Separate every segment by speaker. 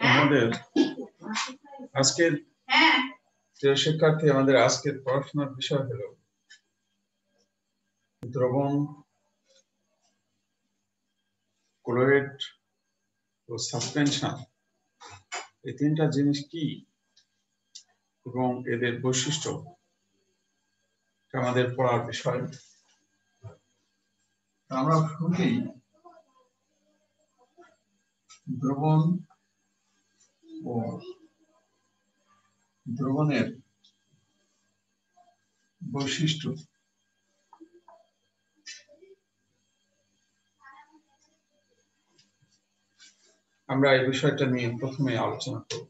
Speaker 1: আমাদের আজকের প্রিয় শিক্ষার্থী আমাদের আজকের পড়াশোনার বিষয় হলো দ্রবণ ক্লোরেট ও সাসপেনশন। এই তিনটা জিনিস কি এবং এদের বৈশিষ্ট্য? আমাদের পড়ার বিষয়। আমরা শুরুতেই দ্রবণ ও দ্রবণের বৈশিষ্ট্য। আমরা এই বিষয়টা নিয়ে প্রথমে আলোচনা করব।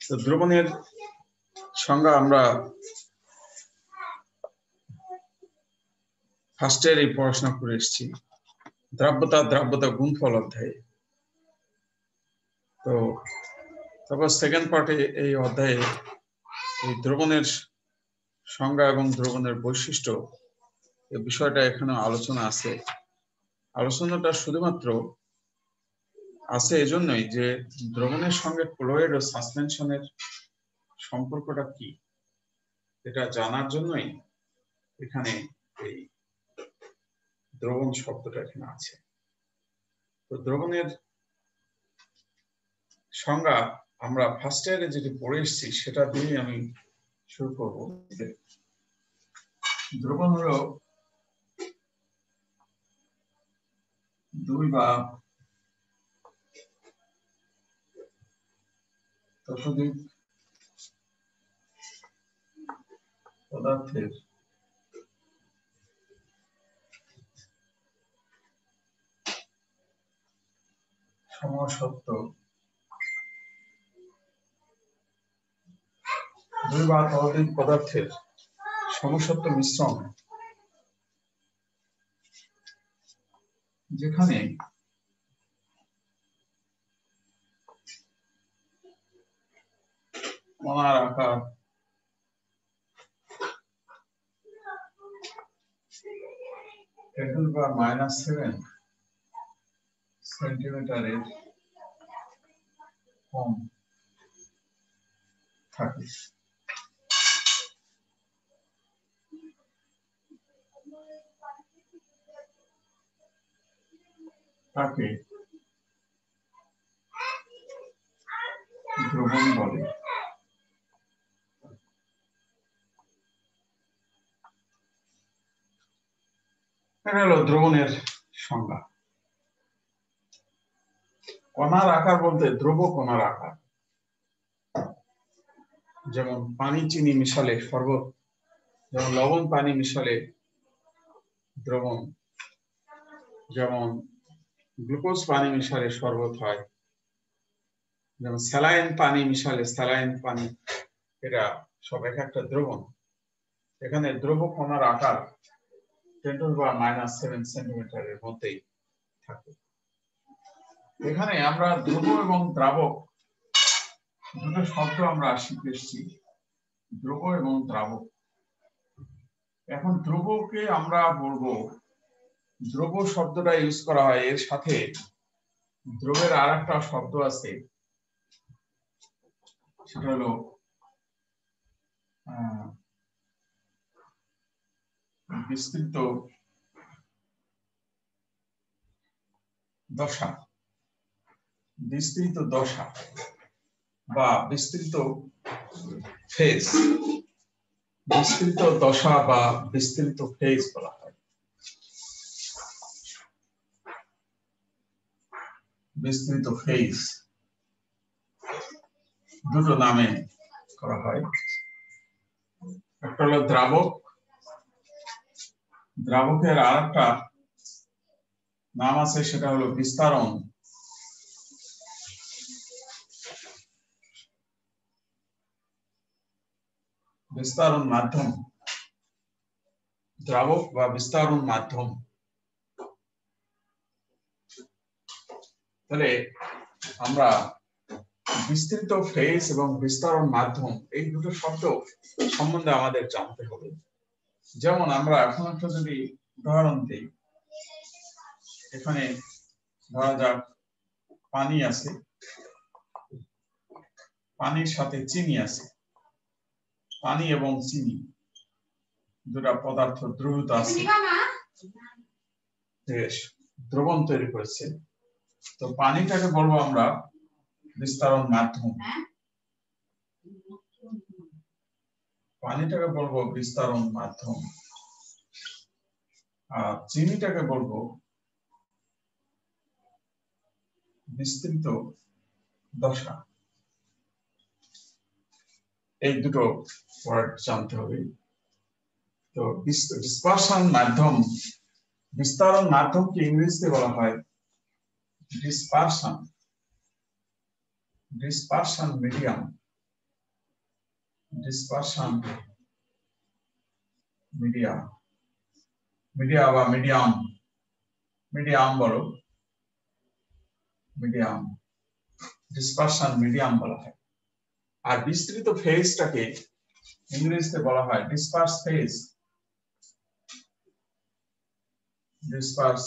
Speaker 1: তো দ্রবণের সংজ্ঞা আমরা ফার্স্টের এই পড়াশোনা করে এসেছি। দ্রাব্যতা দ্রাব্যতা গুণফল অধ্যায়ে। তো তারপর সেকেন্ড পার্টে এই অধ্যায়ে এই দ্রবণের সংজ্ঞা এবং দ্রবণের বৈশিষ্ট্য এই বিষয়টা এখানে আলোচনা আছে। আলোচনাটা শুধুমাত্র আছে এজন্যই যে দ্রবণের সঙ্গে ক্লোরাইড ও সাসপেনশনের সম্পর্কটা কি? এটা জানার জন্যই এখানে এই দ্রবণ শব্দটা এখানে আছে। তো দ্রবণের সংজ্ঞা আমরা ফার্স্ট ইয়ারে যেটি পড়ে এসেছি, সেটা দিয়ে আমি শুরু করব দ্রবণ হলো দুই বা ততোধিক পদার্থের সমসত্ব দুই বা ততোধিক পদার্থের সমসত্ব মিশ্রণ। যেখানে কণার আকার বা মাইনাস সেভেন সেন্টিমিটারের কম থাকে তাকে দ্রবণ বলে। এটা হলো দ্রবণের সংজ্ঞা। কণার আকার বলতে দ্রব কণার আকার। যেমন পানি, চিনি মিশালে শরবত, যেমন লবণ, পানি মিশালে দ্রবণ, যেমন গ্লুকোজ পানি মিশালে শরবত হয়, যেমন স্যালাইন পানি মিশালে স্যালাইন পানি, এটা সব এক একটা দ্রবণ। এখানে দ্রব কণার আকার টেন বা মাইনাস সেভেন সেন্টিমিটারের মধ্যেই থাকে। এখানে আমরা দ্রব এবং দ্রাবক, দুটো শব্দ আমরা শিখে এসেছি দ্রব এবং দ্রাবক। এখন দ্রবকে আমরা বলব দ্রব শব্দটা ইউজ করা হয়, এর সাথে দ্রবের আর একটা শব্দ আছে, সেটা হলো বিস্তৃত দশা। বিস্তৃত দশা বা বিস্তৃত ফেজ বিস্তৃত দশা বা বিস্তৃত ফেজ বলা হয়। বিস্তৃত ফেজ দুটো নামে করা হয়। একটা হলো দ্রাবক। দ্রাবকের আর একটা নাম আছে, সেটা হলো বিস্তারণ। বিস্তারণ মাধ্যম, দ্রাবক বা বিস্তারণ মাধ্যম। তাহলে আমরা বিস্তৃত ফেজ এবং বিস্তারণ মাধ্যম, এই দুটো শব্দ সম্বন্ধে আমাদের জানতে হবে। যেমন আমরা এখন একটা যদি উদাহরণ দিই, এখানে ধরা যাক পানি আছে, পানির সাথে চিনি আছে। পানি এবং চিনি। দুটা পদার্থ দ্রবীভূত আছে। দ্রবণ তৈরি করেছে। তো পানিটাকে বলব আমরা বিস্তারণ মাধ্যম। পানিটাকে বলব বিস্তারণ মাধ্যম। আর চিনিটাকে বলব বিস্তৃত দশা। এই দুটো ওয়ার্ড জানতে হবে। তো ডিসপারশন মাধ্যম, বিস্তারণ মাধ্যমকে ইংরেজিতে বলা হয় dispersion dispersion medium dispersion media media বা মিডিয়াম মিডিয়াম বলো। মিডিয়াম ডিসপারশন মিডিয়াম বলা হয়। আর বিস্তৃত ফেজটাকে ইংরেজিতে বলা হয় ডিসপার্স ফেজ ডিসপার্স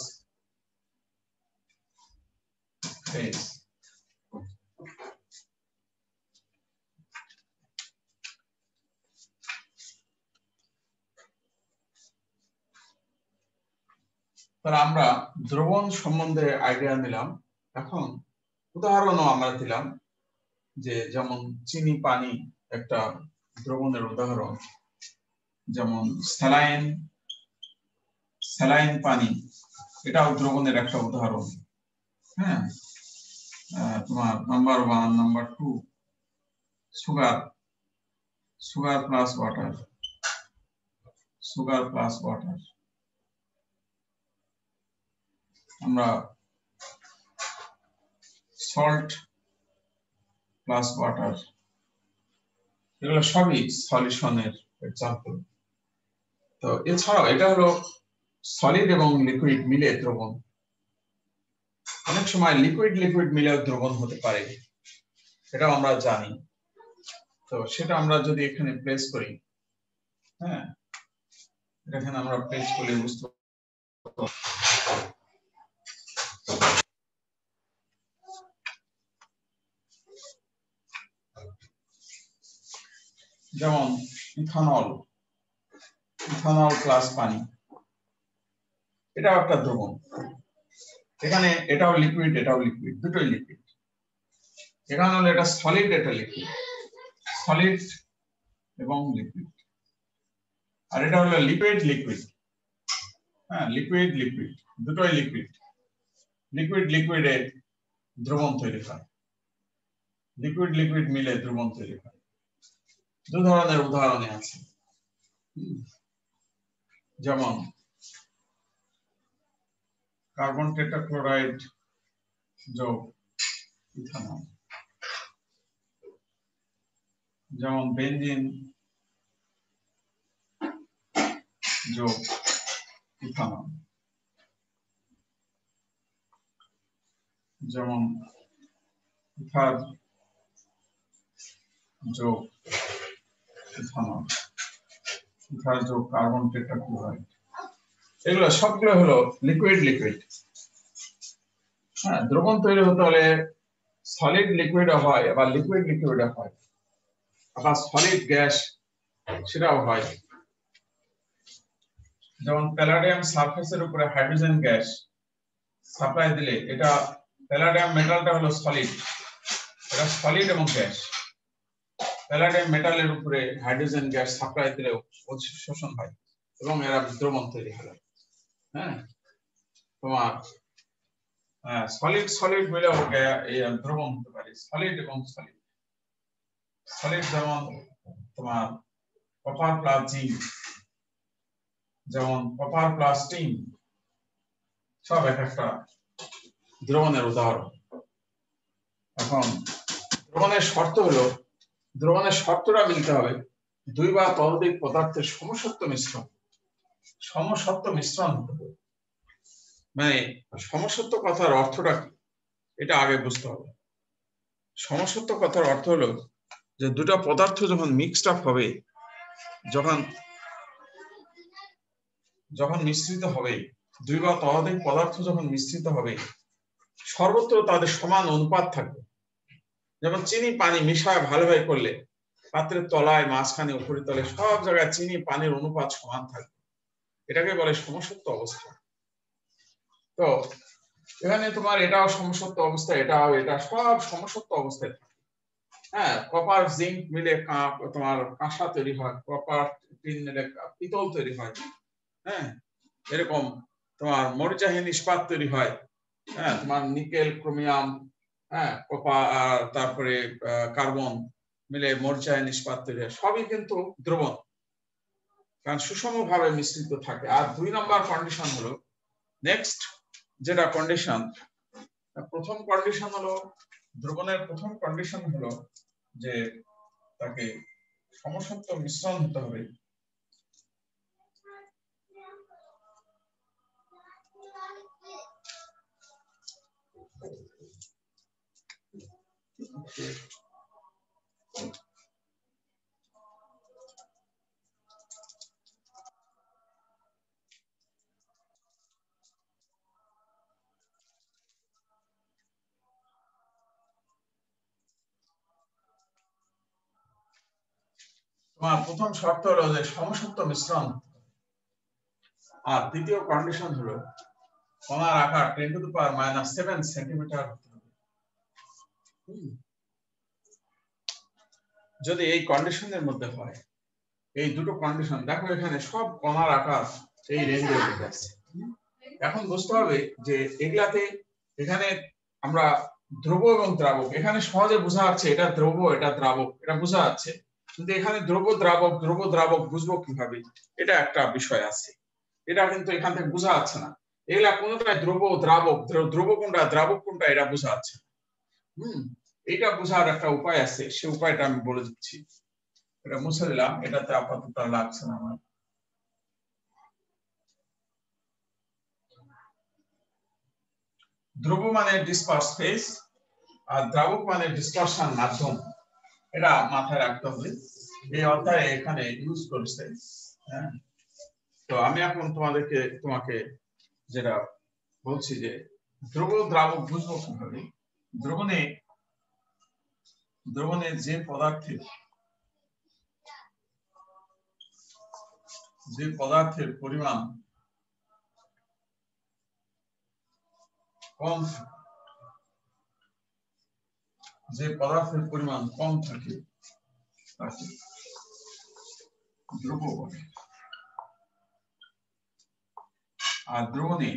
Speaker 1: ফেজ আমরা দ্রবণ সম্বন্ধে আইডিয়া নিলাম। এখন উদাহরণও আমরা দিলাম। যে যেমন চিনি পানি একটা দ্রবণের উদাহরণ, যেমন স্যালাইন স্যালাইন পানি, এটাও দ্রবণের একটা উদাহরণ। হ্যাঁ? তোমার number one number two sugar sugar plus water sugar plus water আমরা সল্ট প্লাস ওয়াটার এগুলো সবই সলিউশনের এক্সাম্পল তো এছাড়াও এটা হলো সলিড এবং লিকুইড মিলে দ্রবণ। অনেক সময় লিকুইড লিকুইড মিলেও দ্রবণ হতে পারে। এটাও আমরা জানি। তো সেটা আমরা যদি এখানে প্লেস করি হ্যাঁ? এখানে আমরা প্লেস করলে বুঝতে যেমন ইথানল ইথানল প্লাস পানি। এটাও একটা দ্রবণ। এখানে এটাও লিকুইড এটাও লিকুইড দুটোই লিকুইড এখানে হলো এটা সলিড এটা লিকুইড সলিড এবং লিকুইড আর এটা হলো লিকুইড লিকুইড হ্যাঁ লিকুইড লিকুইড দুটোই লিকুইড লিকুইড লিকুইডে দ্রবণ তৈরি হয়। লিকুইড লিকুইড মিলে দ্রবণ তৈরি হয়। দু ধরনের উদাহরণে আছে। যেমন, কার্বন টেট্রাক্লোরাইড যোগ ইথানল। যেমন বেঞ্জিন যোগ ইথানল। যেমন, ইথার যোগ ইথানল ইথার যোগ কার্বন টেট্রাক্লোরাইড এগুলো সবগুলো হলো লিকুইড লিকুইড হ্যাঁ দ্রবণ তৈরি হতে হলে সলিড লিকুইডও হয়, আবার লিকুইড লিকুইডও হয়। আবার সলিড গ্যাস সেটাও হয়। যেমন প্যালাডিয়াম সারফেসের উপরে হাইড্রোজেন গ্যাস সাপ্লাই দিলে এটা প্যালাডিয়াম মেটালটা হলো সলিড এটা সলিড এবং গ্যাস প্যালাডিয়াম মেটালের উপরে হাইড্রোজেন গ্যাস সাপ্লাই দিলে শোষণ হয় এবং এরা দ্রবণ তৈরি হয়। হ্যাঁ? তোমার সলিড সলিড মিলেও দ্রবণ হতে পারে সলিড এবং সলিড সলিড যেমন তোমার কপার প্লাস জিঙ্ক যেমন কপার প্লাস টিন সব এক একটা দ্রবণের উদাহরণ। এখন, দ্রবণের শর্ত হলো দ্রবণের শর্তটা মিলতে হবে। দুই বা ততোধিক পদার্থের সমসত্ব মিশ্রণ। সমসত্ব মিশ্রণ মানে সমসত্ব কথার অর্থটা কি? এটা আগে বুঝতে হবে। সমসত্ব কথার অর্থ হলো যে দুটা পদার্থ যখন মিক্সড আপ হবে, যখন যখন মিশ্রিত হবে দুই বা ততোধিক পদার্থ যখন মিশ্রিত হবে, সর্বত্র তাদের সমান অনুপাত থাকবে। যেমন চিনি পানি মিশায় ভালোভাবে করলে, পাত্রের তলায়, মাঝখানে উপরিতলে সব জায়গায় চিনি পানির অনুপাত সমান থাকবে। এটাকে বলে সমসত্ব অবস্থা। তো, এখানে তোমার এটাও সমসত্ব অবস্থা, এটাও এটা, সব সমসত্ব অবস্থায় থাকে। হ্যাঁ কপার জিঙ্ক মিলে তোমার কাঁসা তৈরি হয় কপার টিন মিলে পিতল তৈরি হয়। হ্যাঁ এরকম তোমার মরিচাহীন ইস্পাত তৈরি হয়। হ্যাঁ তোমার নিকেল, ক্রোমিয়াম হ্যাঁ তারপরে কার্বন মিলে মরিচাহীন ইস্পাত তৈরি সবই কিন্তু দ্রবণ। কারণ সুষম ভাবে মিশ্রিত থাকে। আর দুই নম্বর কন্ডিশন হলো নেক্সট যেটা কন্ডিশন প্রথম কন্ডিশন হলো, দ্রবণের প্রথম কন্ডিশন হলো যে তাকে সমসত্ব মিশ্রণ হতে হবে। তোমার প্রথম শর্ত হলো যে সমসত্ব মিশ্রণ। আর দ্বিতীয় কন্ডিশন হলো কণার আকার ten to the power minus seven centimetre যদি এই কন্ডিশনের মধ্যে হয়, এই দুটো কন্ডিশন, দেখো এখানে সব কণার আকার এই রেঞ্জে উঠে আছে এখন বুঝতে হবে যে এগুলাতে এখানে আমরা দ্রব এবং দ্রাবক, এখানে সহজে বোঝা যাচ্ছে এটা দ্রব এটা দ্রাবক, এটা বোঝা যাচ্ছে। কিন্তু এখানে দ্রব দ্রাবক দ্রব দ্রাবক বুঝব কীভাবে? এটা একটা বিষয় আছে। এটা কিন্তু এখান থেকে বোঝা যাচ্ছে না। এগুলা কোনটাই দ্রব দ্রাবক দ্রব কোনটা, দ্রাবক কোনটা, এটা বোঝা যাচ্ছে হম? এটা বোঝার একটা উপায় আছে, সে উপায়টা আমি বলে দিচ্ছি। এটা মুছে দিলাম, এটাতে আপাতত লাগছে না আমার। দ্রব মানে ডিসপার্স ফেস আর দ্রাবক মানে ডিসপারশন মাধ্যম, এটা মাথায় রাখতে হবে। এই অধ্যায়ে এখানে ইউজ করছে হ্যাঁ? তো আমি এখন তোমাদেরকে, তোমাকে যেটা বলছি যে দ্রব দ্রাবক বুঝব কীভাবে? দ্রবণে দ্রবণে যে পদার্থের যে পদার্থের পরিমাণ কম যে পদার্থের পরিমাণ কম থাকে তাকে দ্রব বলে আর দ্রবণে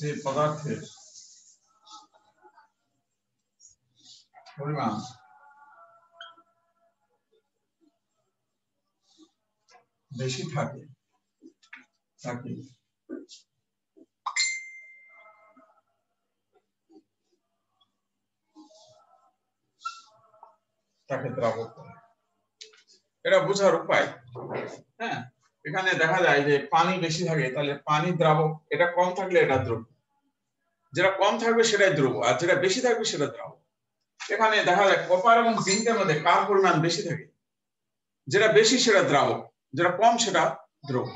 Speaker 1: যে পদার্থের পরিমাণ। বেশি থাকে তাকে তাকে দ্রাবক বলে। এটা বোঝার উপায় হ্যাঁ? এখানে দেখা যায় যে পানি বেশি থাকে, তাহলে পানি দ্রাবক, এটা কম থাকলে এটা দ্রব যেটা কম থাকবে সেটাই দ্রব আর যেটা বেশি থাকবে সেটা দ্রাবক। এখানে দেখা যায় কপার এবং জিঙ্কের মধ্যে কার পরিমাণ বেশি থাকে? যেটা বেশি সেটা দ্রাবক, যেটা কম সেটা দ্রব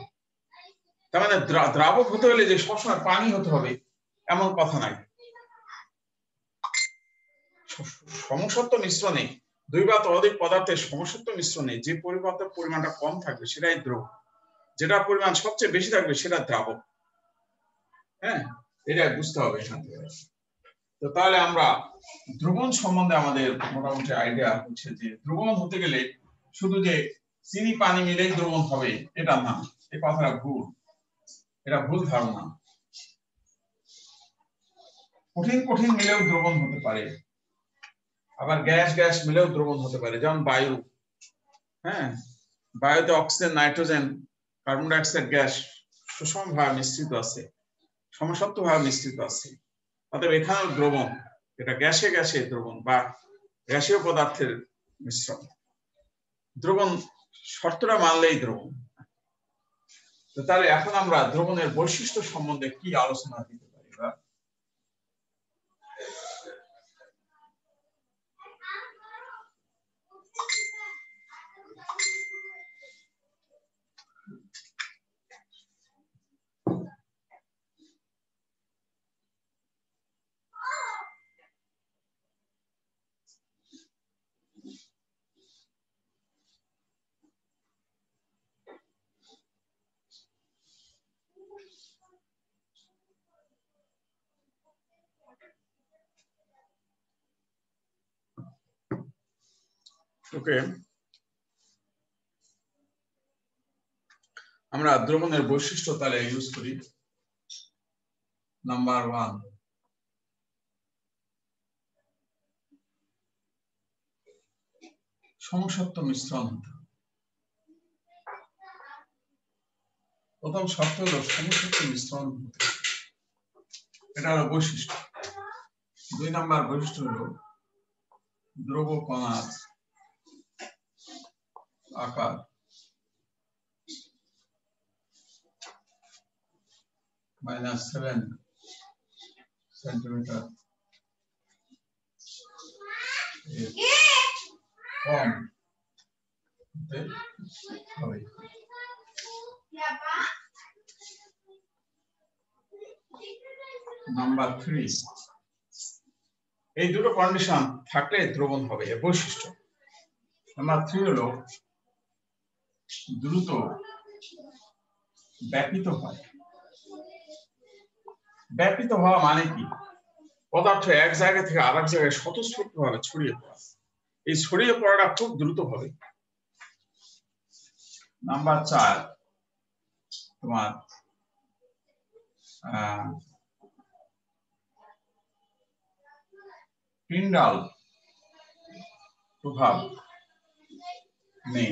Speaker 1: তার মানে দ্রাবক হতে হলে যে সবসময় পানি হতে হবে, এমন কথা নাই। সমসত্ব মিশ্রণে দুই বা ততোধিক পদার্থের সমসত্ব মিশ্রণে যে পরিমাণের পরিমাণটা কম থাকবে সেটাই দ্রব যেটা পরিমাণ সবচেয়ে বেশি থাকবে সেটা দ্রাবক হ্যাঁ এটা বুঝতে হবে তো তাহলে আমরা দ্রবণ সম্বন্ধে আমাদের মোটামুটি আইডিয়া হচ্ছে যে দ্রবণ হতে গেলে শুধু যে চিনি, পানি মিলেই দ্রবণ হবে, এটা না। এই কথাটা ভুল। এটা ভুল ধারণা। কঠিন কঠিন মিলেও দ্রবণ হতে পারে। আবার গ্যাস গ্যাস মিলেও দ্রবণ হতে পারে। যেমন বায়ু। হ্যাঁ বায়ুতে oxygen nitrogen carbon dioxide gas সুষম ভাবে মিশ্রিত আছে সমসত্ব ভাবে মিশ্রিত আছে। অতএব এখানে দ্রবণ, এটা গ্যাসে গ্যাসে দ্রবণ বা গ্যাসীয় পদার্থের মিশ্রণ। দ্রবণ, শর্তটা মানলেই দ্রবণ। তাহলে এখন আমরা দ্রবণের বৈশিষ্ট্য সম্বন্ধে কি আলোচনা দিতে পারি বা ওকে আমরা দ্রবণের বৈশিষ্ট্য তাহলে ইউজ করি। নাম্বার ওয়ান সমসত্ব মিশ্রণ। প্রথম শর্ত হলো সমসত্ব মিশ্রণ এটা হলো বৈশিষ্ট্য। দুই নাম্বার বৈশিষ্ট্য হলো দ্রব কণার আকার। Minus seven centimetre. কম। হবে নাম্বার থ্রি। এই দুটো কন্ডিশন থাকলে দ্রবণ হবে বৈশিষ্ট্য। নাম্বার থ্রি হলো দ্রুত ব্যাপিত হয়। ব্যাপিত হওয়া মানে কি? পদার্থ এক জায়গা থেকে আর এক জায়গায় স্বতঃস্ফূর্ত ভাবে ছড়িয়ে পড়া। এই ছড়িয়ে পড়াটা খুব দ্রুত হবে নাম্বার চার, তোমার পিন্ডাল প্রভাব নেই।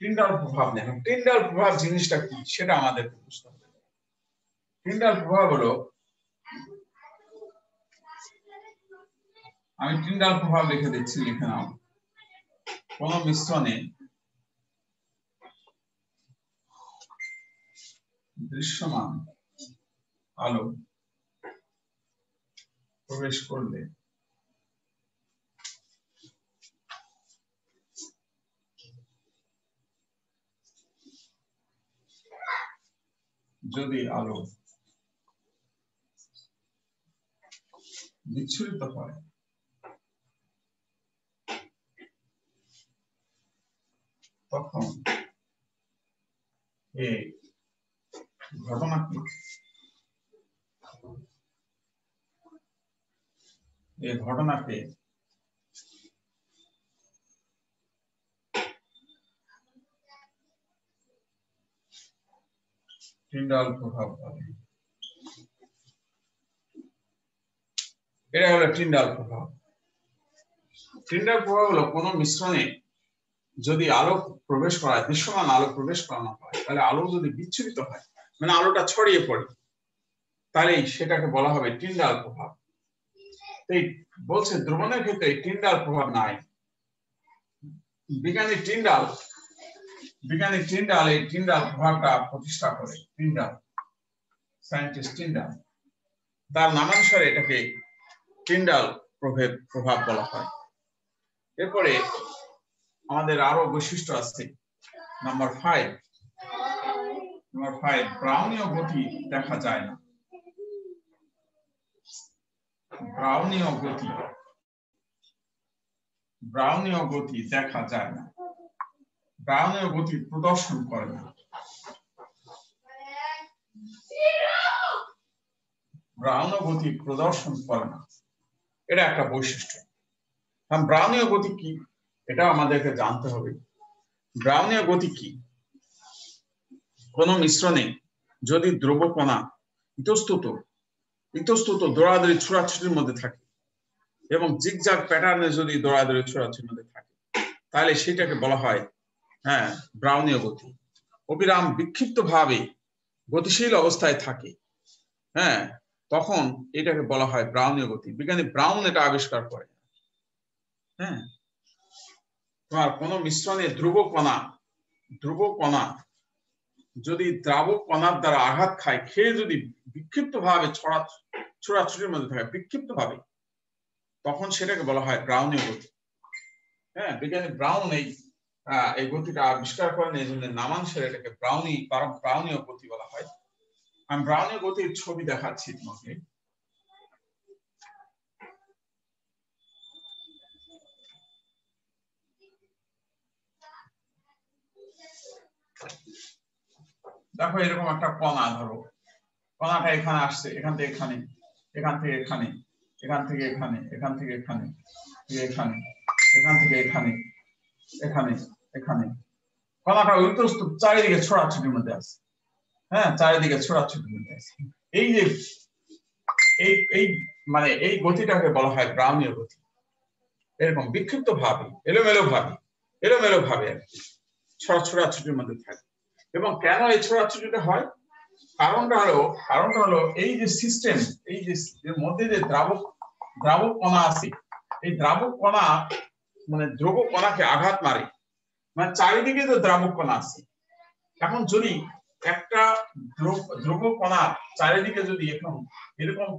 Speaker 1: টিন্ডাল প্রভাব নেই। টিন্ডাল প্রভাব জিনিসটা কি? সেটা আমাদের বুঝতে হবে। টিন্ডাল প্রভাব হলো, আমি টিন্ডাল প্রভাব লিখে দিচ্ছি, লিখে নাও। কোন মিশ্রণে দৃশ্যমান আলো প্রবেশ করলে যদি আলো বিচ্ছুরিত হয় তখন এই ঘটনাটি এই ঘটনাকে টিন্ডাল প্রভাব বলে এটা হলো টিন্ডাল প্রভাব। টিন্ডাল প্রভাব হলো কোন মিশ্রণে যদি আলো প্রবেশ করায়, দৃশ্যমান আলো প্রবেশ করানো হয়, তাহলে আলো যদি বিচ্ছুরিত হয় মানে আলোটা ছড়িয়ে পড়ে তাহলে সেটাকে বলা হবে টিন্ডাল প্রভাব। এই বলছে দ্রবণের ক্ষেত্রে টিন্ডাল প্রভাব নাই। বিজ্ঞানী টিন্ডাল বিজ্ঞানী টিন্ডাল এই টিন্ডাল প্রভাবটা প্রতিষ্ঠা করে, টিন্ডাল সায়েন্টিস্ট টিন্ডাল। তার নামানুসারে এটাকে টিন্ডাল প্রভেদ প্রভাব বলা হয়। এরপরে আমাদের আরও বৈশিষ্ট্য আছে। নাম্বার ফাইভ নাম্বার ফাইভ ব্রাউনীয় গতি দেখা যায় না। ব্রাউনীয় গতি ব্রাউনীয় গতি দেখা যায় না। ব্রাউনীয় গতি প্রদর্শন করে না। ব্রাউনীয় গতি প্রদর্শন করে না। এটা একটা বৈশিষ্ট্য। ব্রাউনীয় গতি কি? এটা আমাদেরকে জানতে হবে। ব্রাউনীয় গতি কি? কোন মিশ্রণে যদি দ্রবকণা ইতস্তুত ইতস্তুত দৌড়াদৌড়ি ছোড়াছুটির মধ্যে থাকে এবং জিগজাগ প্যাটার্নে যদি দৌড়াদৌড়ি ছোড়াছুটির মধ্যে থাকে, তাহলে সেটাকে বলা হয় হ্যাঁ ব্রাউনীয় গতি। অবিরাম বিক্ষিপ্ত ভাবে গতিশীল অবস্থায় থাকে। হ্যাঁ তখন এটাকে বলা হয় ব্রাউনীয় গতি। বিজ্ঞানী ব্রাউন এটা আবিষ্কার করে হ্যাঁ তোমার কোন মিশ্রণে ধ্রুব কণা ধ্রুব কণা যদি দ্রাবক কণার দ্বারা আঘাত খায় খেয়ে যদি বিক্ষিপ্ত ভাবে ছড়া ছোড়াছুটির মধ্যে থাকে বিক্ষিপ্ত ভাবে তখন সেটাকে বলা হয় ব্রাউনীয় গতি। হ্যাঁ বিজ্ঞানী ব্রাউন এই এই গতিটা আবিষ্কার করেন, এই জন্য নামাংশের এটাকে ব্রাউনি ব্রাউনীয় গতি বলা হয়। আমি ব্রাউনীয় গতির ছবি দেখাচ্ছি তোমাকে। দেখো এরকম একটা কণা, ধরো। কণাটা এখানে আসছে, এখান থেকে এখানে, এখান থেকে এখানে, এখান থেকে এখানে, এখান থেকে এখানে এখানে, এখান থেকে এখানে এখানে। এখানে। কণাটা ইতস্তত চারিদিকে ছড়াছড়ির মধ্যে আছে। হ্যাঁ চারিদিকে ছড়াছড়ির মধ্যে আছে। এই যে, এই এই মানে এই গতিটাকে বলা হয় ব্রাউনীয় গতি। এরকম বিক্ষিপ্ত ভাবে এলোমেলো ভাবে এলোমেলো ভাবে ছড়াছড়ির মধ্যে থাকে। এবং কেন এই ছড়াছড়িটা হয়? কারণটা হলো কারণটা হলো এই যে সিস্টেম এই যে মধ্যে যে দ্রাবক দ্রাবক কণা আছে, এই দ্রাবক কণা মানে দ্রব কণাকে আঘাত মারে। মানে চারিদিকে তো দ্রাবক কণা আছে। এখন যদি একটা দ্রব কণা চারিদিকে যদি এখন এরকম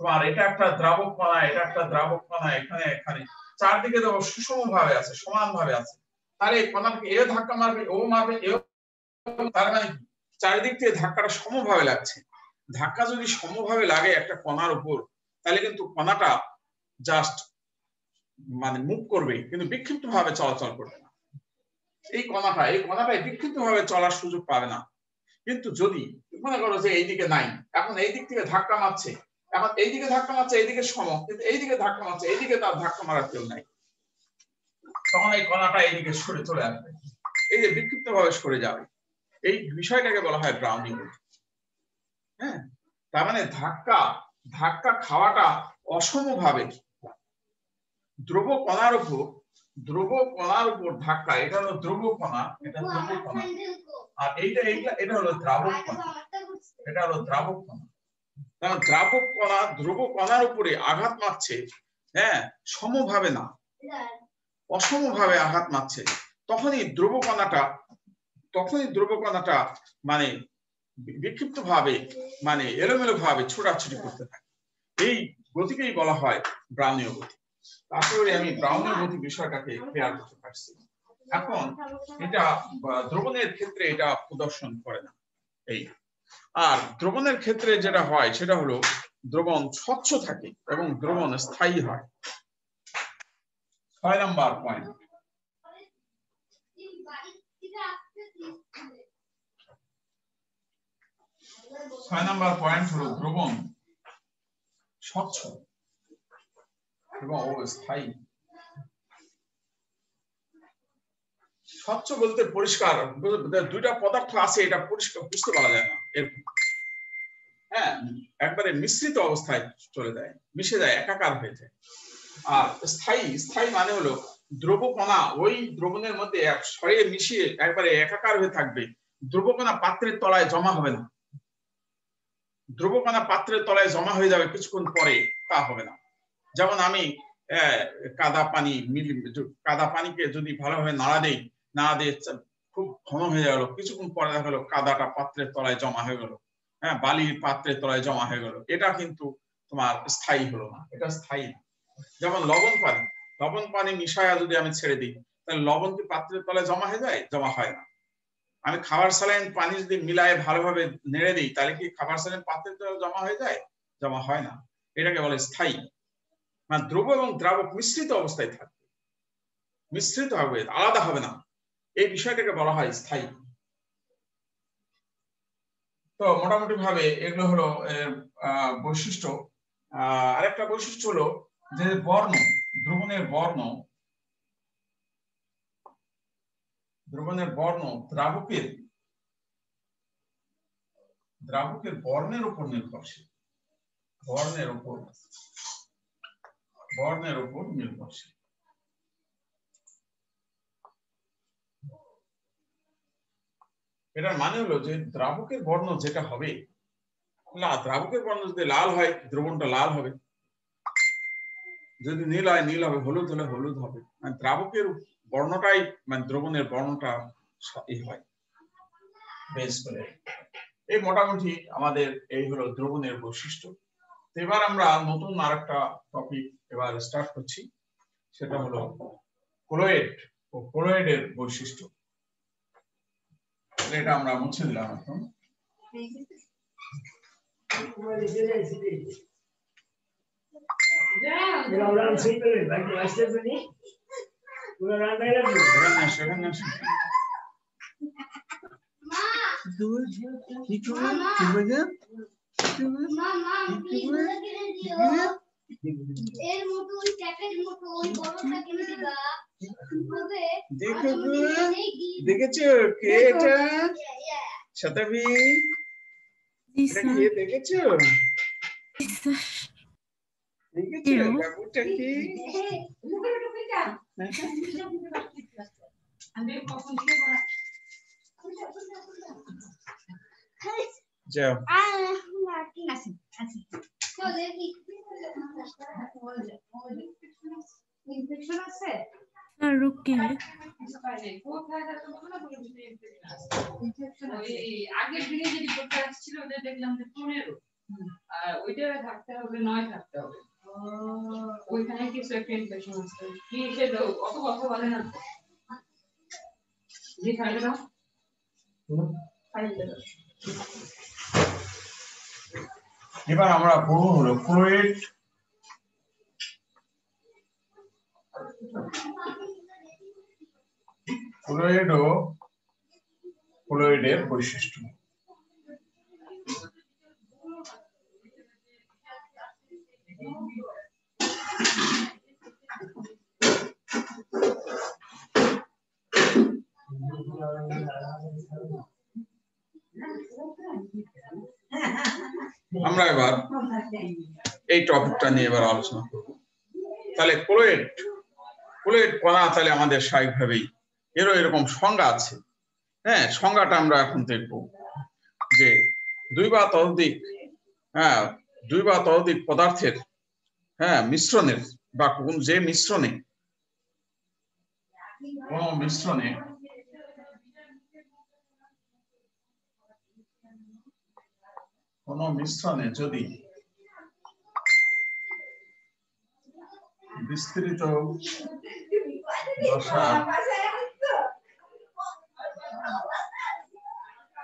Speaker 1: তোমার এটা একটা দ্রাবক কণা এটা একটা দ্রাবক কণা এখানে এখানে, চারদিকে তো সুষম ভাবে আছে সমান ভাবে আছে। তাহলে এই কণাকে এও ধাক্কা মারবে, ও মারবে, এও তার মানে চারিদিক থেকে ধাক্কাটা সমভাবে লাগছে। ধাক্কা যদি সমভাবে লাগে একটা কণার উপর, তাহলে কিন্তু কণাটা জাস্ট মানে মুভ করবে কিন্তু বিক্ষিপ্ত ভাবে চলাচল করবে না। এই কণাটা এই কণাটাই বিক্ষিপ্ত ভাবে চলার সুযোগ পাবে না। কিন্তু যদি মনে করো যে এইদিকে নাই, এখন এই দিক থেকে ধাক্কা মারছে, এখন এইদিকে ধাক্কা মারছে, এইদিকে সম, কিন্তু এইদিকে ধাক্কা মারছে, এইদিকে তার ধাক্কা মারার কেউ নাই। তখন এই কণাটা এইদিকে সরে চলে আসবে। এই যে বিক্ষিপ্ত ভাবে সরে যাবে। এই বিষয়টাকে বলা হয় ব্রাউনিং হ্যাঁ? তার মানে ধাক্কা ধাক্কা খাওয়াটা অসমভাবে দ্রব কণার উপর দ্রব কণার উপর ধাক্কা এটা হলো দ্রব কণা এটা দ্রব কণা আর এইটা এইটা এটা হলো দ্রাবক কণা এটা হলো দ্রাবক কণা কারণ দ্রাবক কণা ধ্রুব কণার উপরে আঘাত মারছে হ্যাঁ সমভাবে না। অসমভাবে আঘাত মারছে। তখনই ধ্রুব কণাটা তখনই ধ্রুব কণাটা মানে বিক্ষিপ্ত ভাবে মানে এলোমেলো ভাবে ছোটাছুটি করতে থাকে। এই গতিকেই বলা হয় ব্রাউনীয় গতি। তারপরে আমি ব্রাউনীয় গতি বিষয়টাকে ক্লিয়ার করতে পারছি। এখন এটা দ্রবণের ক্ষেত্রে এটা প্রদর্শন করে না। এই। আর দ্রবণের ক্ষেত্রে যেটা হয়, সেটা হলো দ্রবণ স্বচ্ছ থাকে এবং দ্রবণ স্থায়ী হয়। ছয় নম্বর পয়েন্ট ছয় নম্বর পয়েন্ট হলো দ্রবণ স্বচ্ছ। এবং স্বচ্ছ বলতে পরিষ্কার দুইটা পদার্থ আছে এটা পরিষ্কার বুঝতে পারা যায় না হ্যাঁ একবারে মিশ্রিত অবস্থায় চলে যায় মিশে যায় একাকার হয়ে যায় আর স্থায়ী স্থায়ী মানে হলো দ্রবকণা ওই দ্রবণের মধ্যে সরিয়ে মিশিয়ে একবারে একাকার হয়ে থাকবে দ্রবকণা পাত্রের তলায় জমা হবে না দ্রবকণা পাত্রের তলায় জমা হয়ে যাবে কিছুক্ষণ পরে তা হবে না যেমন আমি কাদা পানি কাদা পানিকে যদি ভালোভাবে নাড়া দেই, নাড়া দিয়ে খুব ঘন হয়ে গেল। কিছুক্ষণ পরে দেখা গেলো কাদাটা পাত্রের তলায় জমা হয়ে গেল। হ্যাঁ বালির পাত্রের তলায় জমা হয়ে গেল। এটা কিন্তু তোমার স্থায়ী হলো না, এটা স্থায়ী না। যেমন লবণ পানি লবণ পানি মিশায়া যদি আমি ছেড়ে দিই, তাহলে লবণ কি পাত্রের তলায় জমা হয়ে যায়? জমা হয় না। আমি খাবার স্যালাইন পানি যদি মিলায় ভালোভাবে নেড়ে দিই, তাহলে কি খাবার স্যালাইন পাত্রের তলায় জমা হয়ে যায়? জমা হয় না। এটাকে বলে স্থায়ী। মানে দ্রব এবং দ্রাবক মিশ্রিত অবস্থায় থাকবে। মিশ্রিত হবে, আলাদা হবে না। এই বিষয়টাকে বলা হয় স্থায়ী। তো মোটামুটি ভাবে এগুলো হলো বৈশিষ্ট্য। আরেকটা বৈশিষ্ট্য হলো যে বর্ণ দ্রবণের বর্ণ দ্রবণের বর্ণ দ্রাবকের দ্রাবকের বর্ণের উপর নির্ভরশীল। বর্ণের উপর। বর্ণের উপর নির্ভরশীল। এটার মানে হলো যে দ্রাবকের বর্ণ যেটা হবে দ্রাবকের বর্ণ যদি লাল হয়, দ্রবণটা লাল হবে। যদি নীল হয়, নীল হবে, হলুদ হলে হলুদ হবে। মানে দ্রাবকের বর্ণটাই মানে দ্রবণের বর্ণটা হয়। বেশ করে এই মোটামুটি আমাদের এই হলো দ্রবণের বৈশিষ্ট্য। এবার আমরা নতুন আর একটা টপিক এবার স্টার্ট করছি। সেটা হলো কোলয়েড ও কোলয়েডের বৈশিষ্ট্য। এটা আমরা মুছে দিলাম এখন।
Speaker 2: দুই এর মতো ওই প্যাকেট মতো ওই বড়টা কিনে দিবা
Speaker 1: দেখেছ কে এটা শতাবি কে দেখেছ দেখেছ বাবুটা কি আমি
Speaker 3: কখন আছে আগের দিনে যে রিপোর্টটা আসছিল ওদের দেখলাম যে পনেরো আর ওইটা থাকতে হবে নয় থাকতে হবে ওইখানে কিছু একটা ইনফেকশন আছে কি সেটা অত কথা বলে না। জি খাইলে দাও খাইলে দাও
Speaker 1: এবার আমরা পড়ব হলো ফ্লুইড ফ্লুইড ও ফ্লুইডের বৈশিষ্ট্য। আমরা এবার এই টপিকটা নিয়ে এবার আলোচনা করব। তাহলে ফ্লুইড ফ্লুইড কণা তাহলে আমাদের স্বাভাবিকভাবেই এরও এরকম সংজ্ঞা আছে। হ্যাঁ সংজ্ঞাটা আমরা এখন দেখব যে দুই বা ততোধিক হ্যাঁ দুই বা ততোধিক পদার্থের হ্যাঁ মিশ্রণের বা কোন যে মিশ্রণে, কোন মিশ্রণে কোন মিশ্রণে যদি বিস্তৃত দশা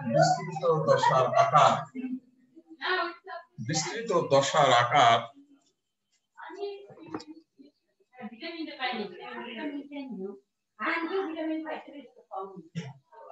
Speaker 1: বিস্তৃত দশার আকার বিস্তৃত দশার আকার
Speaker 3: ভিটামিনটা পাইনি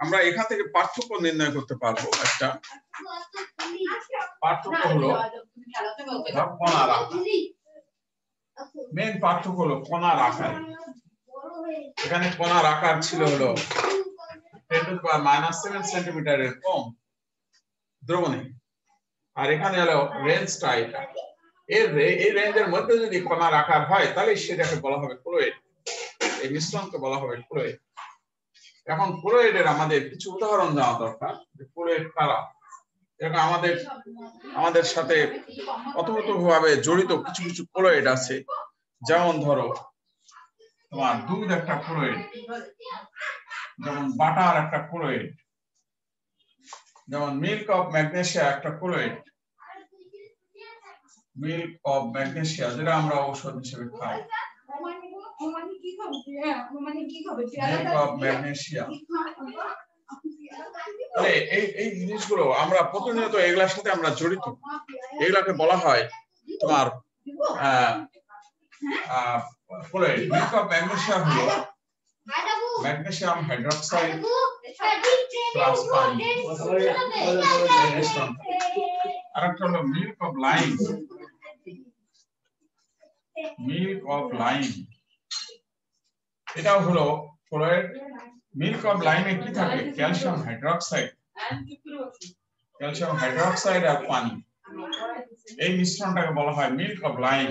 Speaker 2: আমরা
Speaker 1: এখান থেকে পার্থক্য নির্ণয় করতে পারব একটা। পার্থক্য হলো কণার আকার। মেন পার্থক্য হলো কণার আকার। এখানে কণার আকার ছিল হলো মাইনাস সেভেন সেন্টিমিটারের কম দ্রবণে। আর এখানে হলো রেঞ্জটা এটা। এর এই রেঞ্জের মধ্যে যদি কণার আকার হয়, তাহলে সেটাকে বলা হবে ফ্লুইড এই মিশ্রণকে বলা হবে ফ্লুইড এখন ফ্লুইডের আমাদের কিছু উদাহরণ দেওয়া দরকার যে ফ্লুইড কারা? এরকম আমাদের আমাদের সাথে অতপ্রতভাবে জড়িত কিছু কিছু ফ্লুইড আছে। যেমন ধরো, তোমার দুধ একটা ফ্লুইড যেমন বাটার একটা ফ্লুইড যেমন মিল্ক অফ ম্যাগনেসিয়া একটা ফ্লুইড মিল্ক অফ ম্যাগনেসিয়া যেটা আমরা ঔষধ হিসেবে খাই। মিল্ক অফ ম্যাগনেসিয়া মানে এই এই জিনিসগুলো আমরা প্রতিনিয়ত এগুলার সাথে আমরা জড়িত। এগুলাকে বলা হয় তোমার ফ্লুইড মিল্ক অফ ম্যাগনেসিয়া হলো ম্যাগনেসিয়াম হাইড্রোক্সাইড প্লাস পানি আরেকটা হলো milk of lime milk of lime এটাও হলো ফ্লুইড মিল্ক অফ লাইমে কি থাকে? Calcium hydroxide. ক্যালসিয়াম হাইড্রোক্সাইড আর পানি। এই মিশ্রণটাকে বলা হয় মিল্ক অফ লাইম।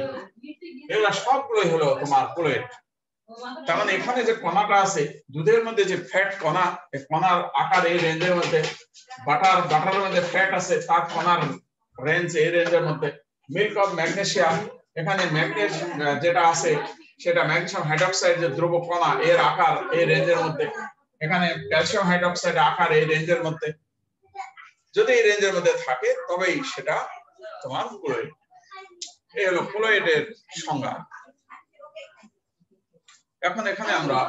Speaker 1: এগুলা সবগুলোই হলো তোমার কোলেট তার মানে এখানে যে কণাটা আছে, দুধের মধ্যে যে ফ্যাট কণা, এই কণার আকার এই রেঞ্জের মধ্যে বাটার বাটারের মধ্যে ফ্যাট আছে, তার কণার রেঞ্জ এই রেঞ্জের মধ্যে। মিল্ক অফ ম্যাগনেসিয়াম এখানে ম্যাগনেস যেটা আছে সেটা ম্যাগনেসিয়াম হাইড্রোক্সাইড যে দ্রব কণা এর আকার এই রেঞ্জের মধ্যে। এখানে ক্যালসিয়াম হাইড্রোক্সাইড আকার এই রেঞ্জের মধ্যে। যদি এই রেঞ্জের মধ্যে থাকে, তবেই সেটা তোমার ক্লোয়েড এই হলো ক্লোয়েডের সংজ্ঞা। এখন এখানে আমরা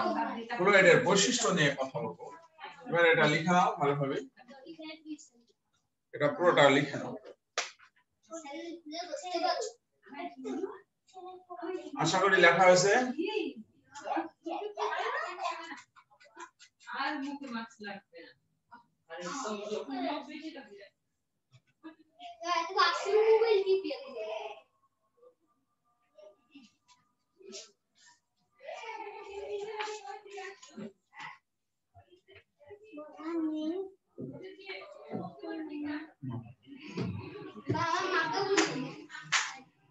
Speaker 1: ক্লোয়েডের বৈশিষ্ট্য নিয়ে কথা বলব। এবার এটা লিখে নাও ভালোভাবে। এটা পুরোটা লিখে নাও। আশা করি লেখা হয়েছে।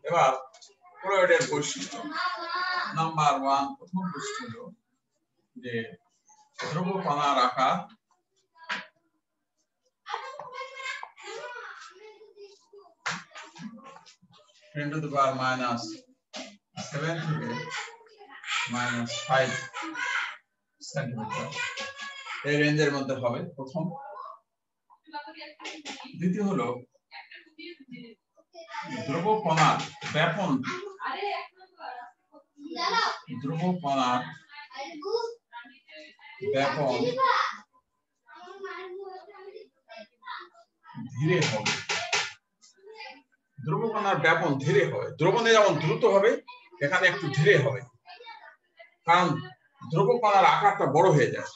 Speaker 1: এবার ক্লোয়েডের বৈশিষ্ট্য। নাম্বার ওয়ান প্রথম বৈশিষ্ট্য যে ধ্রুব কণার আকার ten to the power minus seven থেকে মাইনাস ফাইভ সেন্টিমিটার এই রেঞ্জের মধ্যে হবে প্রথম। দ্বিতীয় হলো ধ্রুব ব্যাপন। ব্যাপন। ধীরে হবে। ব্যাপন ধীরে হবে দ্রবণে যেমন দ্রুত হবে, এখানে একটু ধীরে হবে কারণ ধ্রুবকণার আকারটা বড় হয়ে যায়।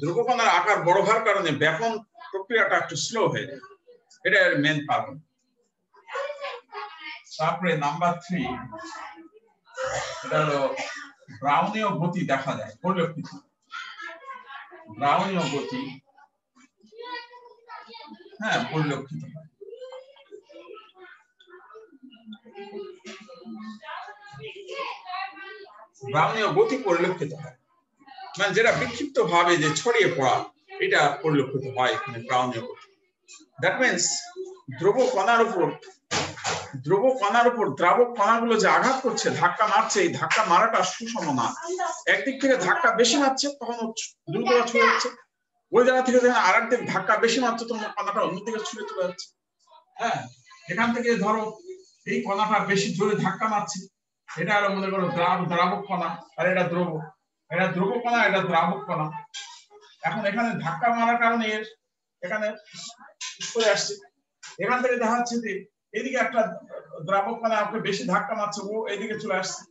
Speaker 1: ধ্রুবকণার আকার বড় হওয়ার কারণে ব্যাপন প্রক্রিয়াটা একটু স্লো হয়ে যায়। এটা মেন কারণ। তারপরে নাম্বার থ্রি এটা হলো ব্রাউনীয় গতি দেখা যায় পরিলক্ষিত ব্রাউনীয় গতি হ্যাঁ পরিলক্ষিত হয়। গতি পরিলক্ষিত হয়? মানে যেটা বিক্ষিপ্ত ভাবে যে ছড়িয়ে পড়া, এটা পরিলক্ষিত হয় এখানে ব্রাউনীয় গতি। দ্যাট মিনস দ্রব কণার উপর দ্রব কণার উপর দ্রাবক কণাগুলো যে আঘাত করছে, ধাক্কা মারছে, এই ধাক্কা মারাটা সুষম না। একদিক থেকে ধাক্কা বেশি মারছে, তখন দ্রুত ছুড়ে যাচ্ছে। ওই জায়গা থেকে যখন আর একদিক ধাক্কা বেশি মারছে, তখন কণাটা অন্যদিকে ছুড়ে চলে যাচ্ছে। হ্যাঁ এখান থেকে ধরো, এই কণাটা বেশি জোরে ধাক্কা মারছে। এটা হলো মনে করো দ্রাব দ্রাবক কণা আর এটা দ্রব। এটা দ্রব কণা এটা দ্রাবক কণা এখন এখানে ধাক্কা মারার কারণে এর, এখানে আসছে। এখান থেকে দেখা যাচ্ছে যে এদিকে একটা দ্রাবক কণা ওকে বেশি ধাক্কা মারছে, ও এদিকে চলে আসছে।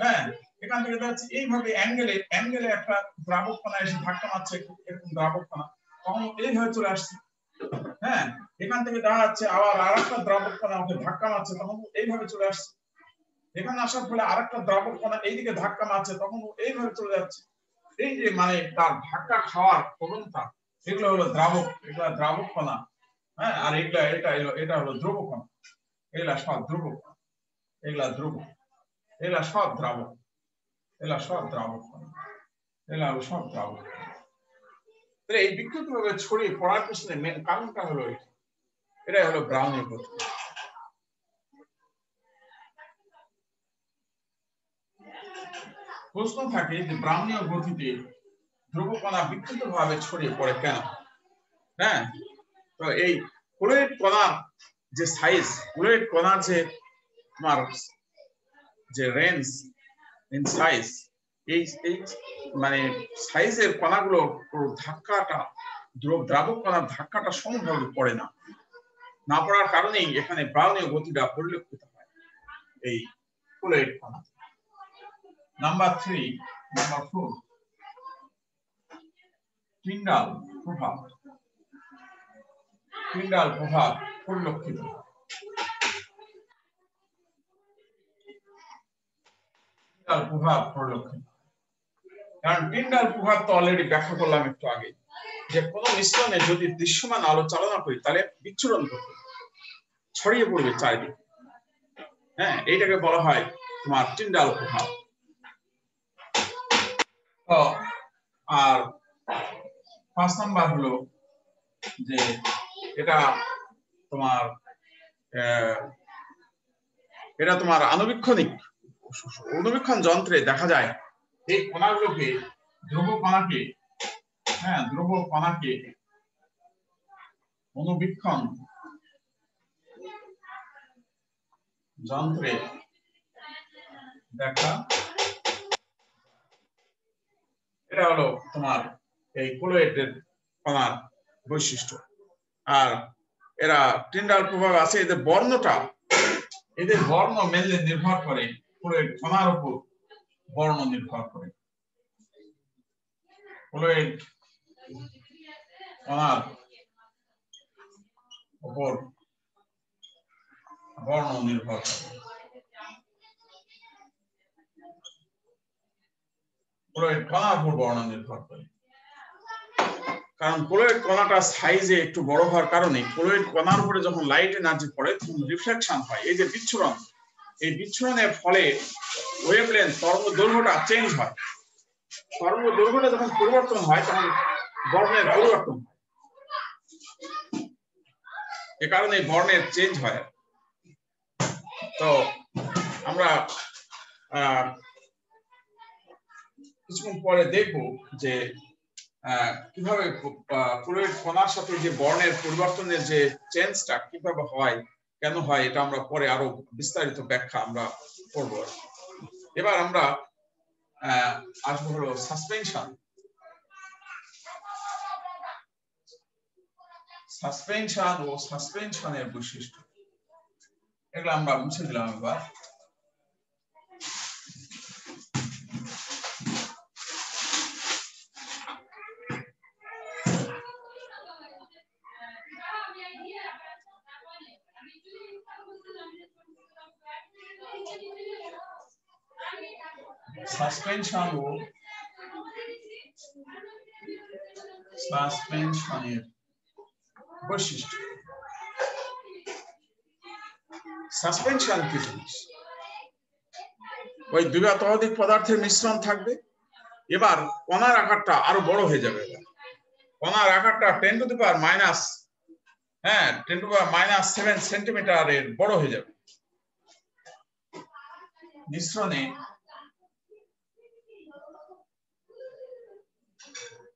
Speaker 1: হ্যাঁ এখান থেকে যাচ্ছে এইভাবে অ্যাঙ্গেলে অ্যাঙ্গেলে একটা দ্রাবক কণা এসে ধাক্কা মারছে, এরকম দ্রাবক কণা তখন এইভাবে চলে আসছে। হ্যাঁ এখান থেকে দেখা যাচ্ছে আবার আর একটা দ্রাবক কণা ওকে ধাক্কা মারছে, তখন এইভাবে চলে আসছে। এখানে আসার ফলে আরেকটা দ্রাবক কণা এইদিকে ধাক্কা মারছে, তখন এইভাবে চলে যাচ্ছে। এই যে মানে তার ধাক্কা খাওয়ার প্রবণতা, এগুলো হলো দ্রাবক, এগুলা দ্রাবক কণা হ্যাঁ আর এটা এটা হলো দ্রব এগুলা সব দ্রব এগুলা দ্রব এগুলা সব দ্রাবক। এগুলা সব দ্রাবক এগুলা হলো সব দ্রাবক। তাহলে এই বিক্ষিপ্ত ভাবে ছড়িয়ে পড়ার পিছনে কারণটা হলো এটা। হলো ব্রাউনের গতি প্রশ্ন থাকে যে ব্রাহ্মীয় গতিতে ধ্রুবকণা বিক্ষিপ্ত ভাবে ছড়িয়ে পড়ে কেন? হ্যাঁ? তো এই কণার যে সাইজ কণার যে তোমার যে রেঞ্জ ইন সাইজ এই এই মানে সাইজের কণাগুলো ধাক্কাটা দ্রাবক কণার ধাক্কাটা সমভাবে পড়ে না। না পড়ার কারণেই এখানে ব্রাউনীয় গতিটা পরিলক্ষিত হয় এই ক্লোয়েড কণা। Number three number four Tyndall প্রভাব। টিন্ডাল প্রভাব পরিলক্ষিত প্রভাব পরিলক্ষিত কারণ টিন্ডাল প্রভাব তো অলরেডি ব্যাখ্যা করলাম একটু আগে। যে কোন মিশ্রণে যদি দৃশ্যমান আলো চালনা করি, তাহলে বিচ্ছুরণ ঘটবে ছড়িয়ে পড়বে চারিদিকে। হ্যাঁ এইটাকে বলা হয় তোমার টিন্ডাল প্রভাব আর পাঁচ নাম্বার হলো যে এটা তোমার এটা তোমার আনুবীক্ষণিক অনুবীক্ষণ যন্ত্রে দেখা যায় এই কণাগুলোকে, ধ্রুব কণাকে হ্যাঁ ধ্রুব কণাকে অনুবীক্ষণ যন্ত্রে দেখা এটা হলো তোমার এই কোলোয়েটের কণার বৈশিষ্ট্য। আর এরা টিন্ডাল প্রভাব আছে, এদের বর্ণটা, এদের বর্ণ মেনলি নির্ভর করে কোলোয়েট কণার উপর বর্ণ নির্ভর করে। উপর বর্ণ নির্ভর করে। উপর বর্ণ নির্ভর করে। কারণ কোলোয়েড কণাটা সাইজে একটু বড় হওয়ার কারণে কোলোয়েড কণার উপরে যখন লাইট এনার্জি পড়ে, তখন রিফ্লেকশন হয়। এই যে বিচ্ছুরণ, এই বিচ্ছুরণের ফলে ওয়েভলেন্থ তরঙ্গ দৈর্ঘ্যটা চেঞ্জ হয়। তরঙ্গ দৈর্ঘ্যটা যখন পরিবর্তন হয়, তখন বর্ণের পরিবর্তন হয়। এ কারণে বর্ণের চেঞ্জ হয়। তো আমরা কিছুক্ষণ পরে দেখব যে কীভাবে পুরোহিত কণার সাথে যে বর্ণের পরিবর্তনের যে চেঞ্জটা কীভাবে হয়, কেন হয়, এটা আমরা পরে আরও বিস্তারিত ব্যাখ্যা আমরা করব। এবার আমরা আসব হলো সাসপেনশন সাসপেনশন ও সাসপেনশনের বৈশিষ্ট্য। এগুলো আমরা মুছে দিলাম এবার। সাসপেনশন ও সাসপেনশনের বৈশিষ্ট্য সাসপেনশন কি জিনিস ওই দুই ততোধিক পদার্থের মিশ্রণ থাকবে। এবার কণার আকারটা আরও বড় হয়ে যাবে। এবার কণার আকারটা ten to the power minus হ্যাঁ ten to power minus seven সেন্টিমিটারের বড় হয়ে যাবে। মিশ্রণে বিস্তৃত ফেজের কণার আকার
Speaker 3: এই তোমাদের পিঠা কি দিছিল
Speaker 1: ten to power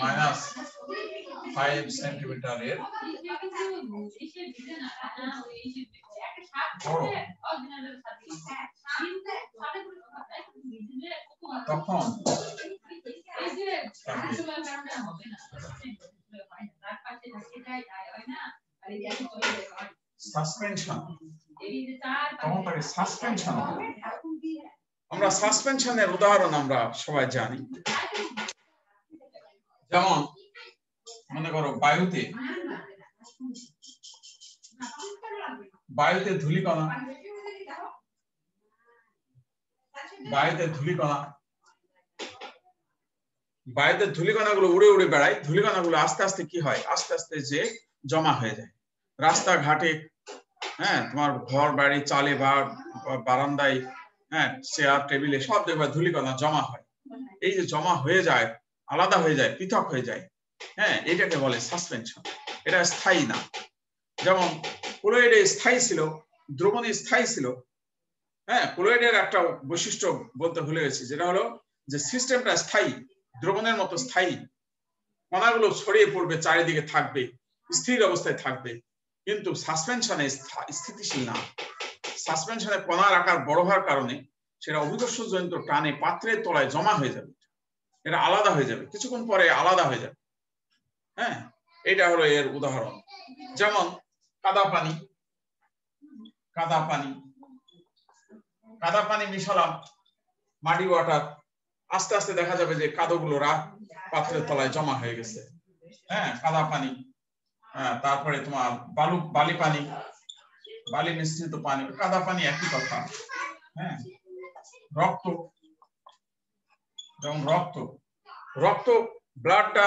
Speaker 1: minus five সেন্টিমিটারের
Speaker 3: এসে দিতে না না ওই এসে একটা সাত
Speaker 1: বড়।
Speaker 3: অরিজিনালের সাথে সাথে করে দিলে
Speaker 1: তখন সাসপেনশন তখন তাকে সাসপেনশন আমরা সাসপেনশনের উদাহরণ আমরা সবাই জানি। যেমন মনে করো বায়ুতে বায়ুতে ধূলিকণা বায়ুতে ধূলিকণা বায়ুতে ধূলিকণাগুলো উড়ে উড়ে বেড়ায়, ধূলিকণাগুলো আস্তে আস্তে কি হয়? আস্তে আস্তে যে জমা হয়ে যায়। রাস্তাঘাটে হ্যাঁ তোমার ঘর, বাড়ি, চালে বারান্দায় হ্যাঁ চেয়ার, টেবিলে সব দেখবে ধূলিকণা জমা হয়। এই যে জমা হয়ে যায়, আলাদা হয়ে যায়, পৃথক হয়ে যায় হ্যাঁ এটাকে বলে সাসপেনশন এটা স্থায়ী না। যেমন ক্লোয়েডে স্থায়ী ছিল দ্রবণী স্থায়ী ছিল হ্যাঁ ক্লোয়েডের একটা বৈশিষ্ট্য বলতে ভুলে গেছি, যেটা হলো যে সিস্টেমটা স্থায়ী। দ্রবণের মতো স্থায়ী। কণাগুলো ছড়িয়ে পড়বে, চারিদিকে থাকবে, স্থির অবস্থায় থাকবে। কিন্তু সাসপেনশনে স্থিতিশীল না। সাসপেনশনে কণার আকার বড় হওয়ার কারণে সেটা অভিকর্ষজনিত টানে পাত্রের তলায় জমা হয়ে যাবে। এটা আলাদা হয়ে যাবে। কিছুক্ষণ পরে আলাদা হয়ে যাবে। হ্যাঁ? এটা হলো এর উদাহরণ। যেমন কাদা পানি। কাদা পানি। কাদা পানি মিশালাম মাটি ওয়াটার। আস্তে আস্তে দেখা যাবে যে কাদোগুলো রাত পাত্রের তলায় জমা হয়ে গেছে। হ্যাঁ কাদা পানি। হ্যাঁ তারপরে তোমার বালু, বালি পানি। বালি মিশ্রিত পানি। কাদা পানি একই কথা। হ্যাঁ রক্ত। যেমন রক্ত। রক্ত, ব্লাডটা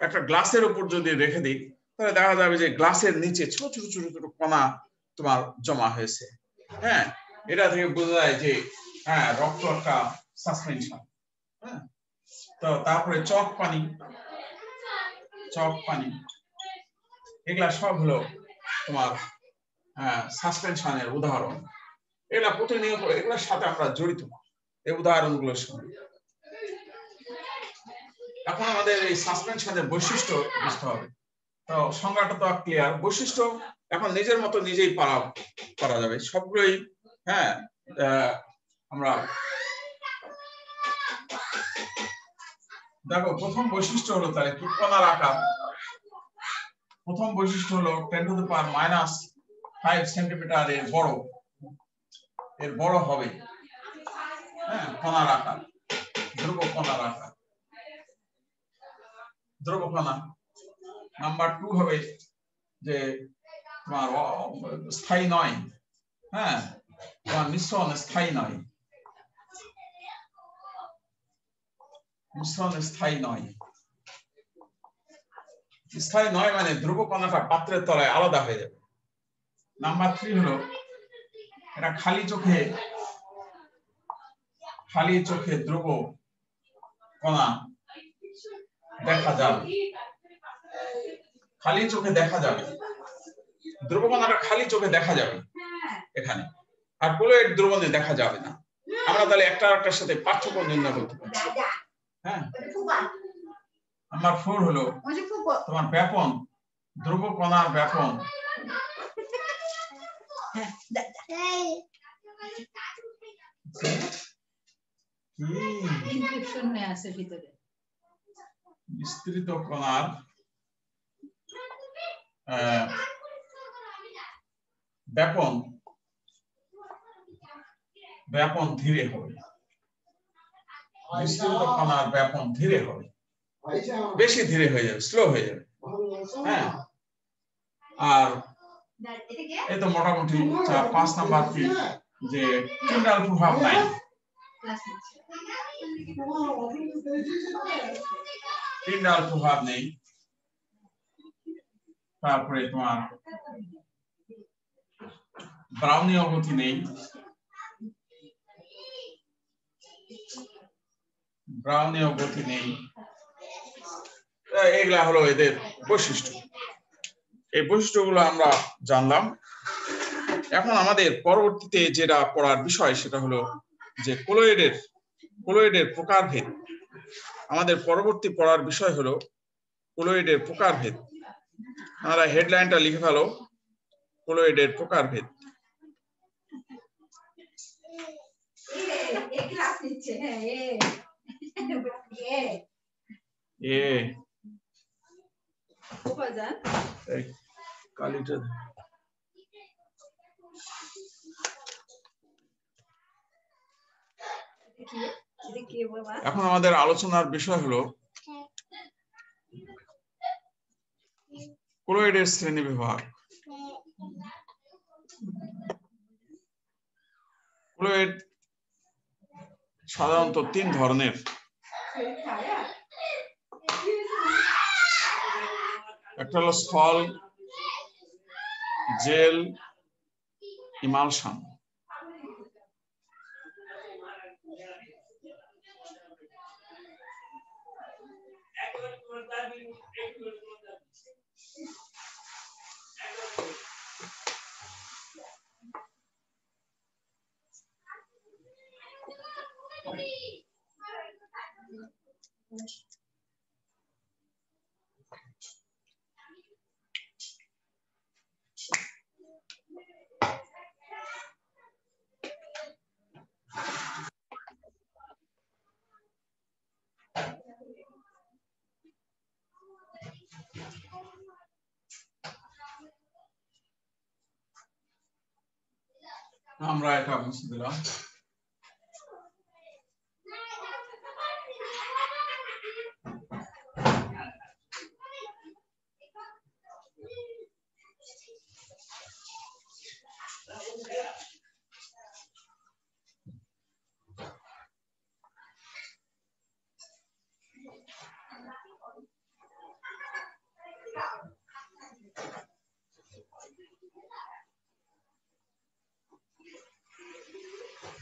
Speaker 1: একটা গ্লাসের উপর যদি রেখে দিই, তাহলে দেখা যাবে যে গ্লাসের নিচে ছোট ছোট ছোট ছোট কণা তোমার জমা হয়েছে। হ্যাঁ এটা থেকে বোঝা যায় যে হ্যাঁ রক্ত একটা সাসপেনশন হ্যাঁ তো তারপরে চক পানি। চক পানি। এগুলা সব হলো তোমার হ্যাঁ সাসপেনশনের উদাহরণ। এগুলা প্রতিনিয়ত এগুলোর সাথে আমরা জড়িত। এই উদাহরণগুলোর সঙ্গে এখন আমাদের এই সাসপেনশনের বৈশিষ্ট্য বুঝতে হবে। তো সংজ্ঞাটা তো ক্লিয়ার বৈশিষ্ট্য এখন নিজের মতো নিজেই পারা করা যাবে। সবগুলোই হ্যাঁ আমরা দেখো, প্রথম বৈশিষ্ট্য হলো তাহলে কণার আকার। প্রথম বৈশিষ্ট্য হলো ten to the power minus five centimetre এর বড়। এর বড় হবে হ্যাঁ কণার আকার ধ্রুব কণার আকার। ধ্রুব কণা নাম্বার টু হবে যে তোমার স্থায়ী নয় হ্যাঁ তোমার মিশ্রণ স্থায়ী নয়। মিশ্রণ স্থায়ী নয়। স্থায়ী নয় মানে ধ্রুব কণাটা পাত্রের তলায় আলাদা হয়ে যাবে। নাম্বার থ্রি হলো, এটা খালি চোখে খালি চোখে ধ্রুব কণা দেখা যাবে। খালি চোখে দেখা যাবে। ধ্রুব কণাটা খালি চোখে দেখা যাবে এখানে। আর কোলোয়েড দ্রবণে দেখা যাবে না। আমরা তাহলে একটা একটার সাথে পার্থক্য নির্ণয় করতে পারি হ্যাঁ। নাম্বার ফোর হলো তোমার ব্যাপন ধ্রুব কণার ব্যাপন বিস্তৃত কণার আহ, ব্যাপন। ব্যাপন ধীরে হবে। ব্যাপন ধীরে হবে। বেশি ধীরে হয়ে যাবে স্লো হয়ে যাবে। হ্যাঁ। আর এই তো মোটামুটি পাঁচ নাম্বার কি? যে প্রভাব নাই। প্রভাব নেই। তারপরে তোমার ব্রাউনি গতি নেই। ব্রাউনীয় গতি নেই এগুলা হলো এদের বৈশিষ্ট্য এই বৈশিষ্ট্যগুলো আমরা জানলাম এখন আমাদের পরবর্তীতে যেটা পড়ার বিষয় সেটা হলো যে কোলোয়েডের কোলোয়েডের প্রকারভেদ আমাদের পরবর্তী পড়ার বিষয় হলো কোলোয়েডের প্রকারভেদ আমরা হেডলাইনটা লিখে ফেলো কোলোয়েডের প্রকারভেদ
Speaker 4: ক্লাস নিচ্ছে হ্যাঁ এ। এ উপাদান
Speaker 1: এই কালিটা
Speaker 4: কি এটা কি বাবা
Speaker 1: এখন আমাদের আলোচনার বিষয় হলো কোলোয়েডের শ্রেণি বিভাগ। কোলোয়েড সাধারণত তিন ধরনের। একটা হলো স্থল জেল ইমালশন আমরা এটা মুছে দিলাম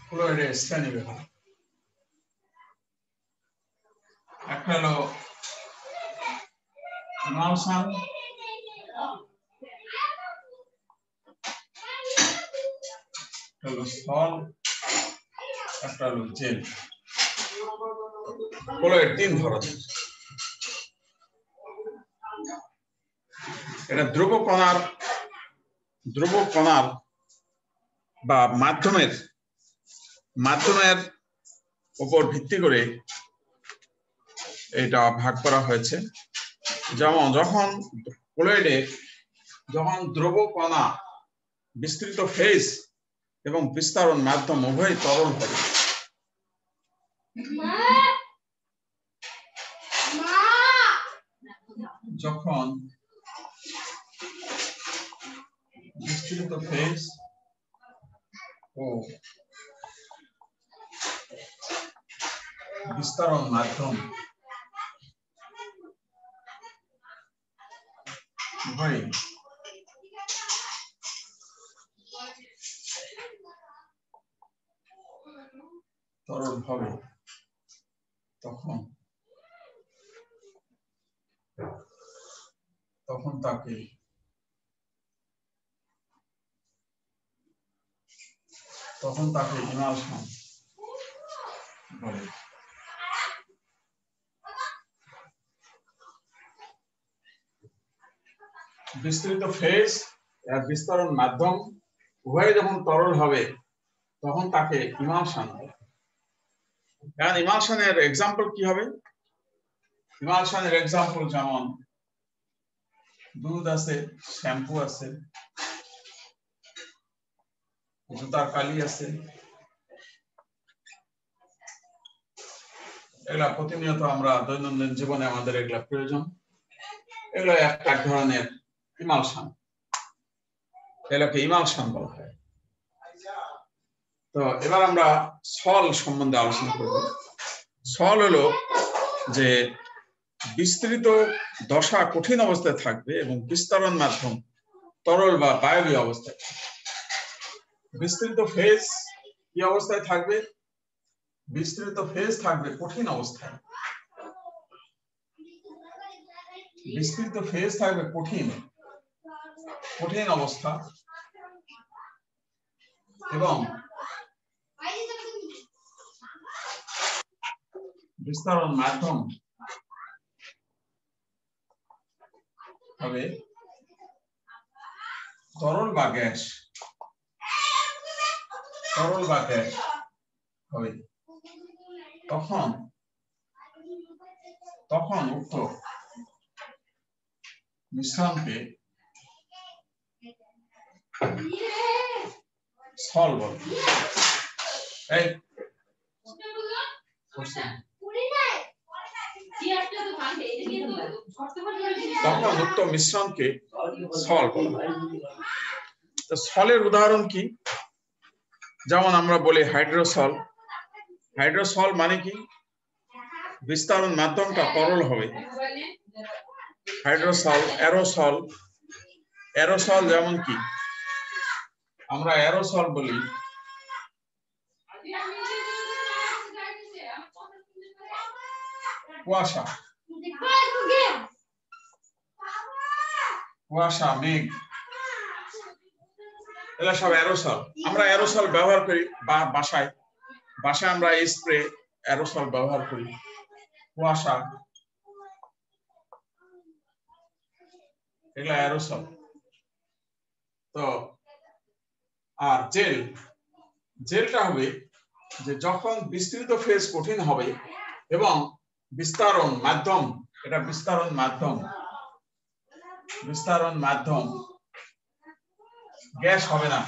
Speaker 1: ఫ్లోరైడేస్ కనివేరు అక్కడలో నామసాలు হলো স্থল একটা হলো জেল। ফ্লুইড তিন ধরনের এটা ধ্রুব কণার ধ্রুব কণার বা মাধ্যমের মাধ্যমের উপর ভিত্তি করে এটা ভাগ করা হয়েছে। যেমন যখন ফ্লুইডে যখন দ্রব কণা বিস্তৃত ফেজ এবং বিস্তারণ মাধ্যম উভয় তরল
Speaker 2: মা!
Speaker 1: যখন বিস্তৃত ফেজ ও বিস্তারণ মাধ্যম উভয় তরল হবে তখন তখন তাকে তখন তাকে ইমালশন বলে। বিস্তৃত ফেস আর বিস্তরণ মাধ্যম উভয় যখন তরল হবে, তখন তাকে ইমালশন এখন ইমালশনের এক্সাম্পল কি হবে? ইমালশনের এক্সাম্পল যেমন, দুধ আছে শ্যাম্পু আছে, জুতার কালি আছে, এগুলা প্রতিনিয়ত আমরা দৈনন্দিন জীবনে আমাদের এগুলা প্রয়োজন। এগুলো একটা এক ধরনের ইমালশন এগুলোকে ইমালশন বলা হয়। তো এবার আমরা সল সম্বন্ধে আলোচনা করব। সল হলো যে বিস্তৃত দশা কঠিন অবস্থায় থাকবে এবং বিস্তারণ মাধ্যম তরল বা বায়বীয় অবস্থায় বিস্তৃত ফেজ কি অবস্থায় থাকবে? বিস্তৃত ফেজ থাকবে কঠিন অবস্থায়। বিস্তৃত ফেজ থাকবে কঠিন কঠিন অবস্থা। এবং বিস্তরণ মাধ্যম হবে তরল বা গ্যাস তরল বা গ্যাস হবে তখন তখন উক্ত মিশ্রণকে স্থল বলে। এই। মিশ্রণকে বলা তো স্থলের উদাহরণ কি? যেমন আমরা বলি হাইড্রোসল হাইড্রোসল মানে কি? বিস্তারণ মাধ্যমটা তরল হবে। হাইড্রোসল অ্যারোসল অ্যারোসল যেমন কি? আমরা অ্যারোসল বলি। কুয়াশা কুয়াশা মেঘ এগুলো সব অ্যারোসল আমরা অ্যারোসল ব্যবহার করি বা বাসায়। বাসায় আমরা স্প্রে অ্যারোসল ব্যবহার করি। কুয়াশা এগুলো অ্যারোসল তো, আর জেল জেলটা হবে যে যখন বিস্তৃত ফেজ কঠিন হবে এবং বিস্তারণ মাধ্যম, এটা বিস্তারণ মাধ্যম। বিস্তারণ মাধ্যম। গ্যাস হবে না।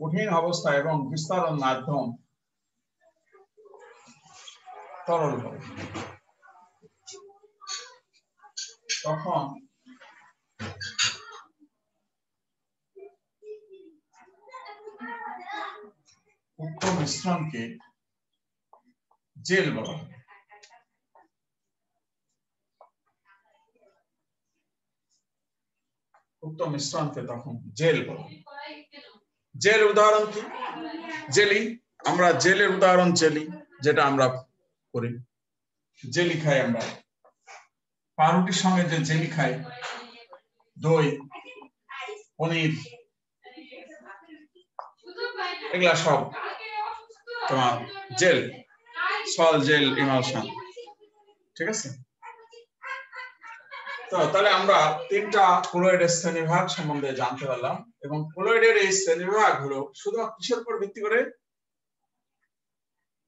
Speaker 1: কঠিন অবস্থা এবং বিস্তারণ মাধ্যম। তরল হবে। তখন উক্ত মিশ্রণকে জেল বলা হয়। উক্ত মিশ্রণকে তখন জেল বলা। জেল উদাহরণ কি? জেলি। আমরা জেলের উদাহরণ জেলি, যেটা আমরা করি। জেলি খাই আমরা। পাউরুটির সঙ্গে যে জেলি খাই, দই, পনির, এগুলা সব তোমার জেল সল জেল ইমালশন ঠিক আছে? তো তাহলে আমরা তিনটা কোলয়েডের শ্রেণীবিভাগ সম্বন্ধে জানতে পারলাম এবং কোলয়েডের এই শ্রেণীবিভাগ হলো শুধুমাত্র কিসের উপর ভিত্তি করে?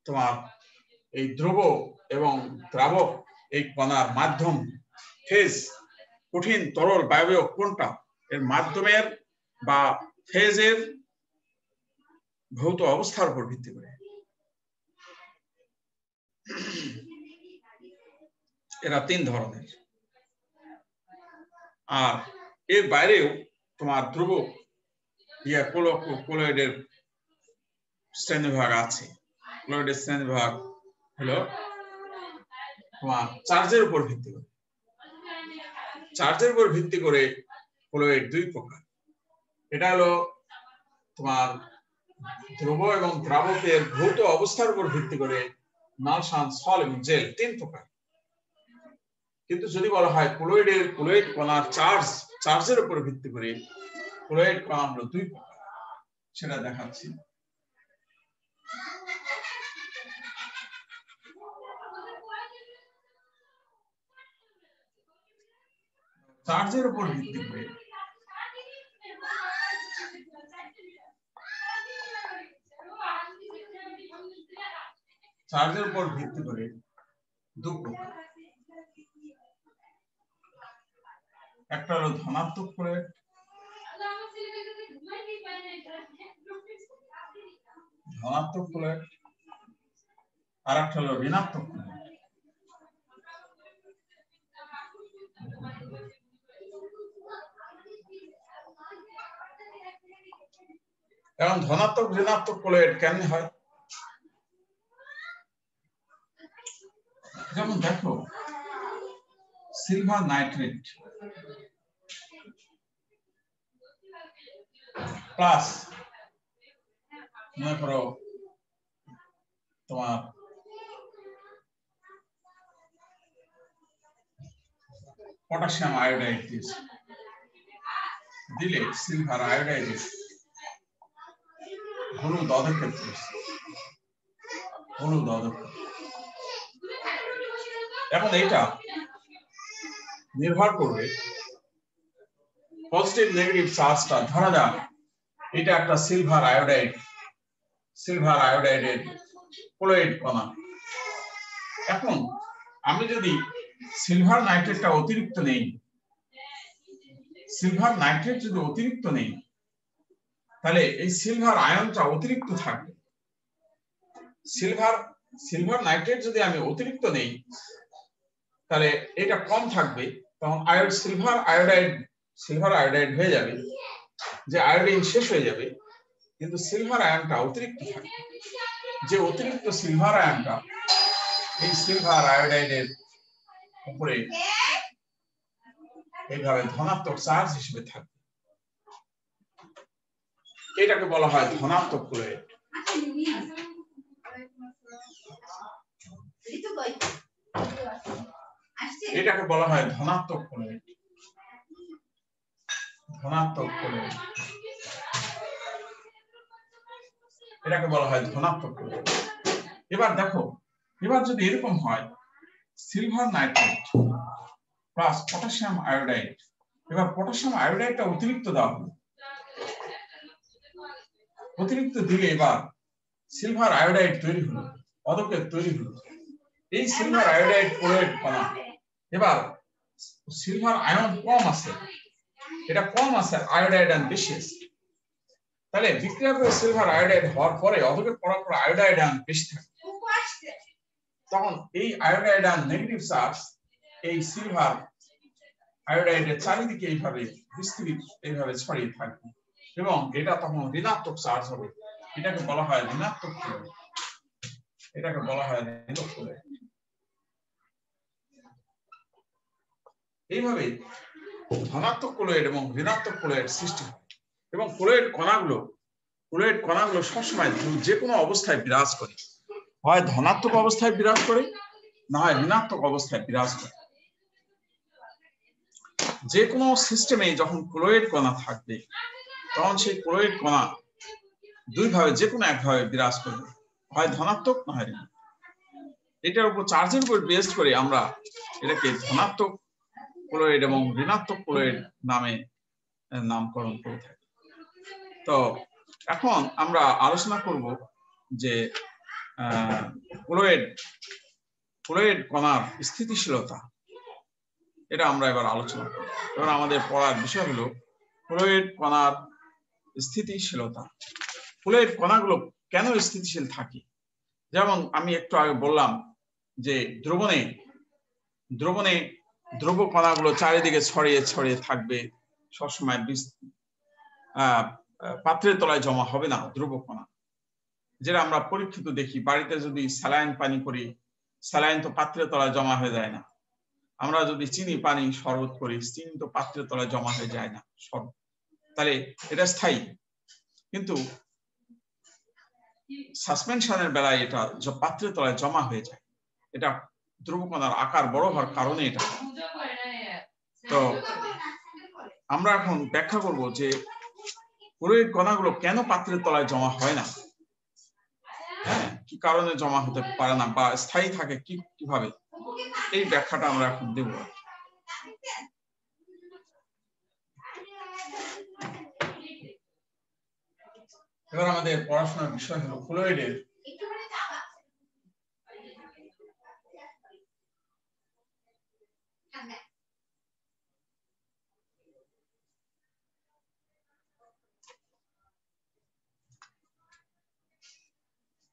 Speaker 1: তোমার এই ধ্রুব এবং দ্রাবক এই কণার মাধ্যম, ফেজ, কঠিন, তরল, বায়বীয় কোনটা? এর মাধ্যমের বা ফেজের ভৌত অবস্থার উপর ভিত্তি করে। এরা তিন ধরনের। আর এর বাইরেও তোমার ধ্রুব ইয়া কোলো কোলয়েডের শ্রেণীবিভাগ আছে। কোলয়েডের শ্রেণীবিভাগ হলো তোমার চার্জের উপর ভিত্তি করে। চার্জের উপর ভিত্তি করে কোলয়েড দুই প্রকার। এটা হলো তোমার ধ্রুব এবং দ্রাবকের ভৌত অবস্থার উপর ভিত্তি করে নালসান সল এবং জেল তিন প্রকার। কিন্তু যদি বলা হয় কোলয়েডের কোলয়েড কণার চার্জ, চার্জের উপর ভিত্তি করে কোলয়েড কণা হলো দুই প্রকার। সেটা দেখাচ্ছি। চার্জের উপর ভিত্তি করে চার্জের উপর ভিত্তি করে দু একটা হলো ধনাত্মক কোলয়েড ধনাত্মক কোলয়েড আর একটা হলো ঋণাত্মক এখন ধনাত্মক, ঋণাত্মক কোলয়েড কেন হয়? যেমন দেখো সিলভার নাইট্রেট প্লাস মনে করো তোমার পটাশিয়াম আয়োডাইড দিয়েছে। দিলে সিলভার আয়োডাইড হলুদ অধক্ষেত্র হলুদ অধক্ষেত্র এখন এটা নির্ভর করবে পজিটিভ নেগেটিভ চার্জটা ধরা যাক, এটা একটা সিলভার আয়োডাইড সিলভার আয়োডাইডের ক্লোরাইড কণা। এখন আমি যদি সিলভার নাইট্রেটটা অতিরিক্ত নেই সিলভার নাইট্রেট যদি অতিরিক্ত নেই, তাহলে এই সিলভার আয়নটা অতিরিক্ত থাকবে। সিলভার সিলভার নাইট্রেট যদি আমি অতিরিক্ত নেই তাহলে এটা কম থাকবে, তখন আয়োড সিলভার আয়োডাইড সিলভার আয়োডাইড হয়ে যাবে, যে আয়োডিন শেষ হয়ে যাবে, কিন্তু সিলভার আয়নটা অতিরিক্ত থাকবে। যে অতিরিক্ত সিলভার আয়নটা এই সিলভার আয়োডাইডের উপরে এইভাবে ধনাত্মক চার্জ হিসেবে থাকবে। এটাকে বলা হয় ধনাত্মক ক্লোরাইড এটাকে বলা হয় ধনাত্মক ক্লোরাইড ধনাত্মক ক্লোরাইড এটাকে বলা হয় ধনাত্মক ক্লোরাইড এবার দেখো, এবার যদি এরকম হয় silver nitrate plus potassium iodide এবার পটাশিয়াম আয়োডাইডটা অতিরিক্ত দেওয়া হলো। অতিরিক্ত দিলে এবার সিলভার আয়োডাইড তৈরি হলো অদকের তৈরি হলো। এই সিলভার আয়োডাইড ক্লোরাইড কণা এবার সিলভার আয়ন কম আছে। এটা কম আছে আয়োডাইড আন বেশি তাহলে বিক্রিয়া করে সিলভার আয়োডাইড হওয়ার পরে অদকের পড়ার পর আয়োডাইড আন বেশি থাকে। তখন এই আয়োডাইড আন নেগেটিভ চার্জ এই সিলভার আয়োডাইডের চারিদিকে এইভাবে, বিস্তৃত এইভাবে ছড়িয়ে থাকবে এবং এটা তখন ঋণাত্মক চার্জ হবে। এটাকে বলা হয় ঋণাত্মক এটাকে বলা হয় ঋণাত্মক ক্লোরাইড এইভাবে ধনাত্মক ক্লোরাইড এবং ঋণাত্মক ক্লোরাইড সৃষ্টি হয়। এবং ক্লোরাইড কণাগুলো ক্লোরাইড কণাগুলো সবসময় যে কোনো অবস্থায় বিরাজ করে। হয় ধনাত্মক অবস্থায় বিরাজ করে, না হয় ঋণাত্মক অবস্থায় বিরাজ করে। যে কোনো সিস্টেমে যখন ক্লোরাইড কণা থাকবে, তখন সেই ক্লোরাইড কণা দুই ভাবে যে কোনো একভাবে বিরাজ করবে। হয় ধনাত্মক, না হয় ঋণাত্মক। এটার উপর চার্জের উপর বেস্ট করে আমরা এটাকে ধনাত্মক ক্লোরাইড এবং ঋণাত্মক ক্লোরাইড নামে নামকরণ করে থাকি। তো এখন আমরা আলোচনা করব যে ক্লোরাইড ক্লোরাইড কণার স্থিতিশীলতা। এটা আমরা এবার আলোচনা করব। এবার আমাদের পড়ার বিষয় হলো ক্লোরাইড কণার স্থিতিশীলতা। ক্লোরাইড কণাগুলো কেন স্থিতিশীল থাকে? যেমন আমি একটু আগে বললাম যে দ্রবণে দ্রবণে দ্রব কণাগুলো চারিদিকে ছড়িয়ে ছড়িয়ে থাকবে। সবসময় পাত্রের তলায় জমা হবে না দ্রব কণা যেটা আমরা পরীক্ষিত দেখি, বাড়িতে যদি স্যালাইন পানি করি, স্যালাইন তো পাত্রের তলায় জমা হয়ে যায় না। আমরা যদি চিনি পানি শরবত করি, চিনি তো পাত্রের তলায় জমা হয়ে যায় না শরবত তাহলে এটা স্থায়ী। কিন্তু সাসপেনশনের বেলায় এটা পাত্রের তলায় জমা হয়ে যায়। এটা ধ্রুবকণার আকার বড় হওয়ার কারণে এটা তো আমরা এখন ব্যাখ্যা করব যে ক্লোরাইড কণাগুলো কেন পাত্রের তলায় জমা হয় না? হ্যাঁ কি কারণে জমা হতে পারে না বা স্থায়ী থাকে কি কীভাবে? এই ব্যাখ্যাটা আমরা এখন দেব। এবার আমাদের পড়াশোনার বিষয় হলো ক্লোরাইডের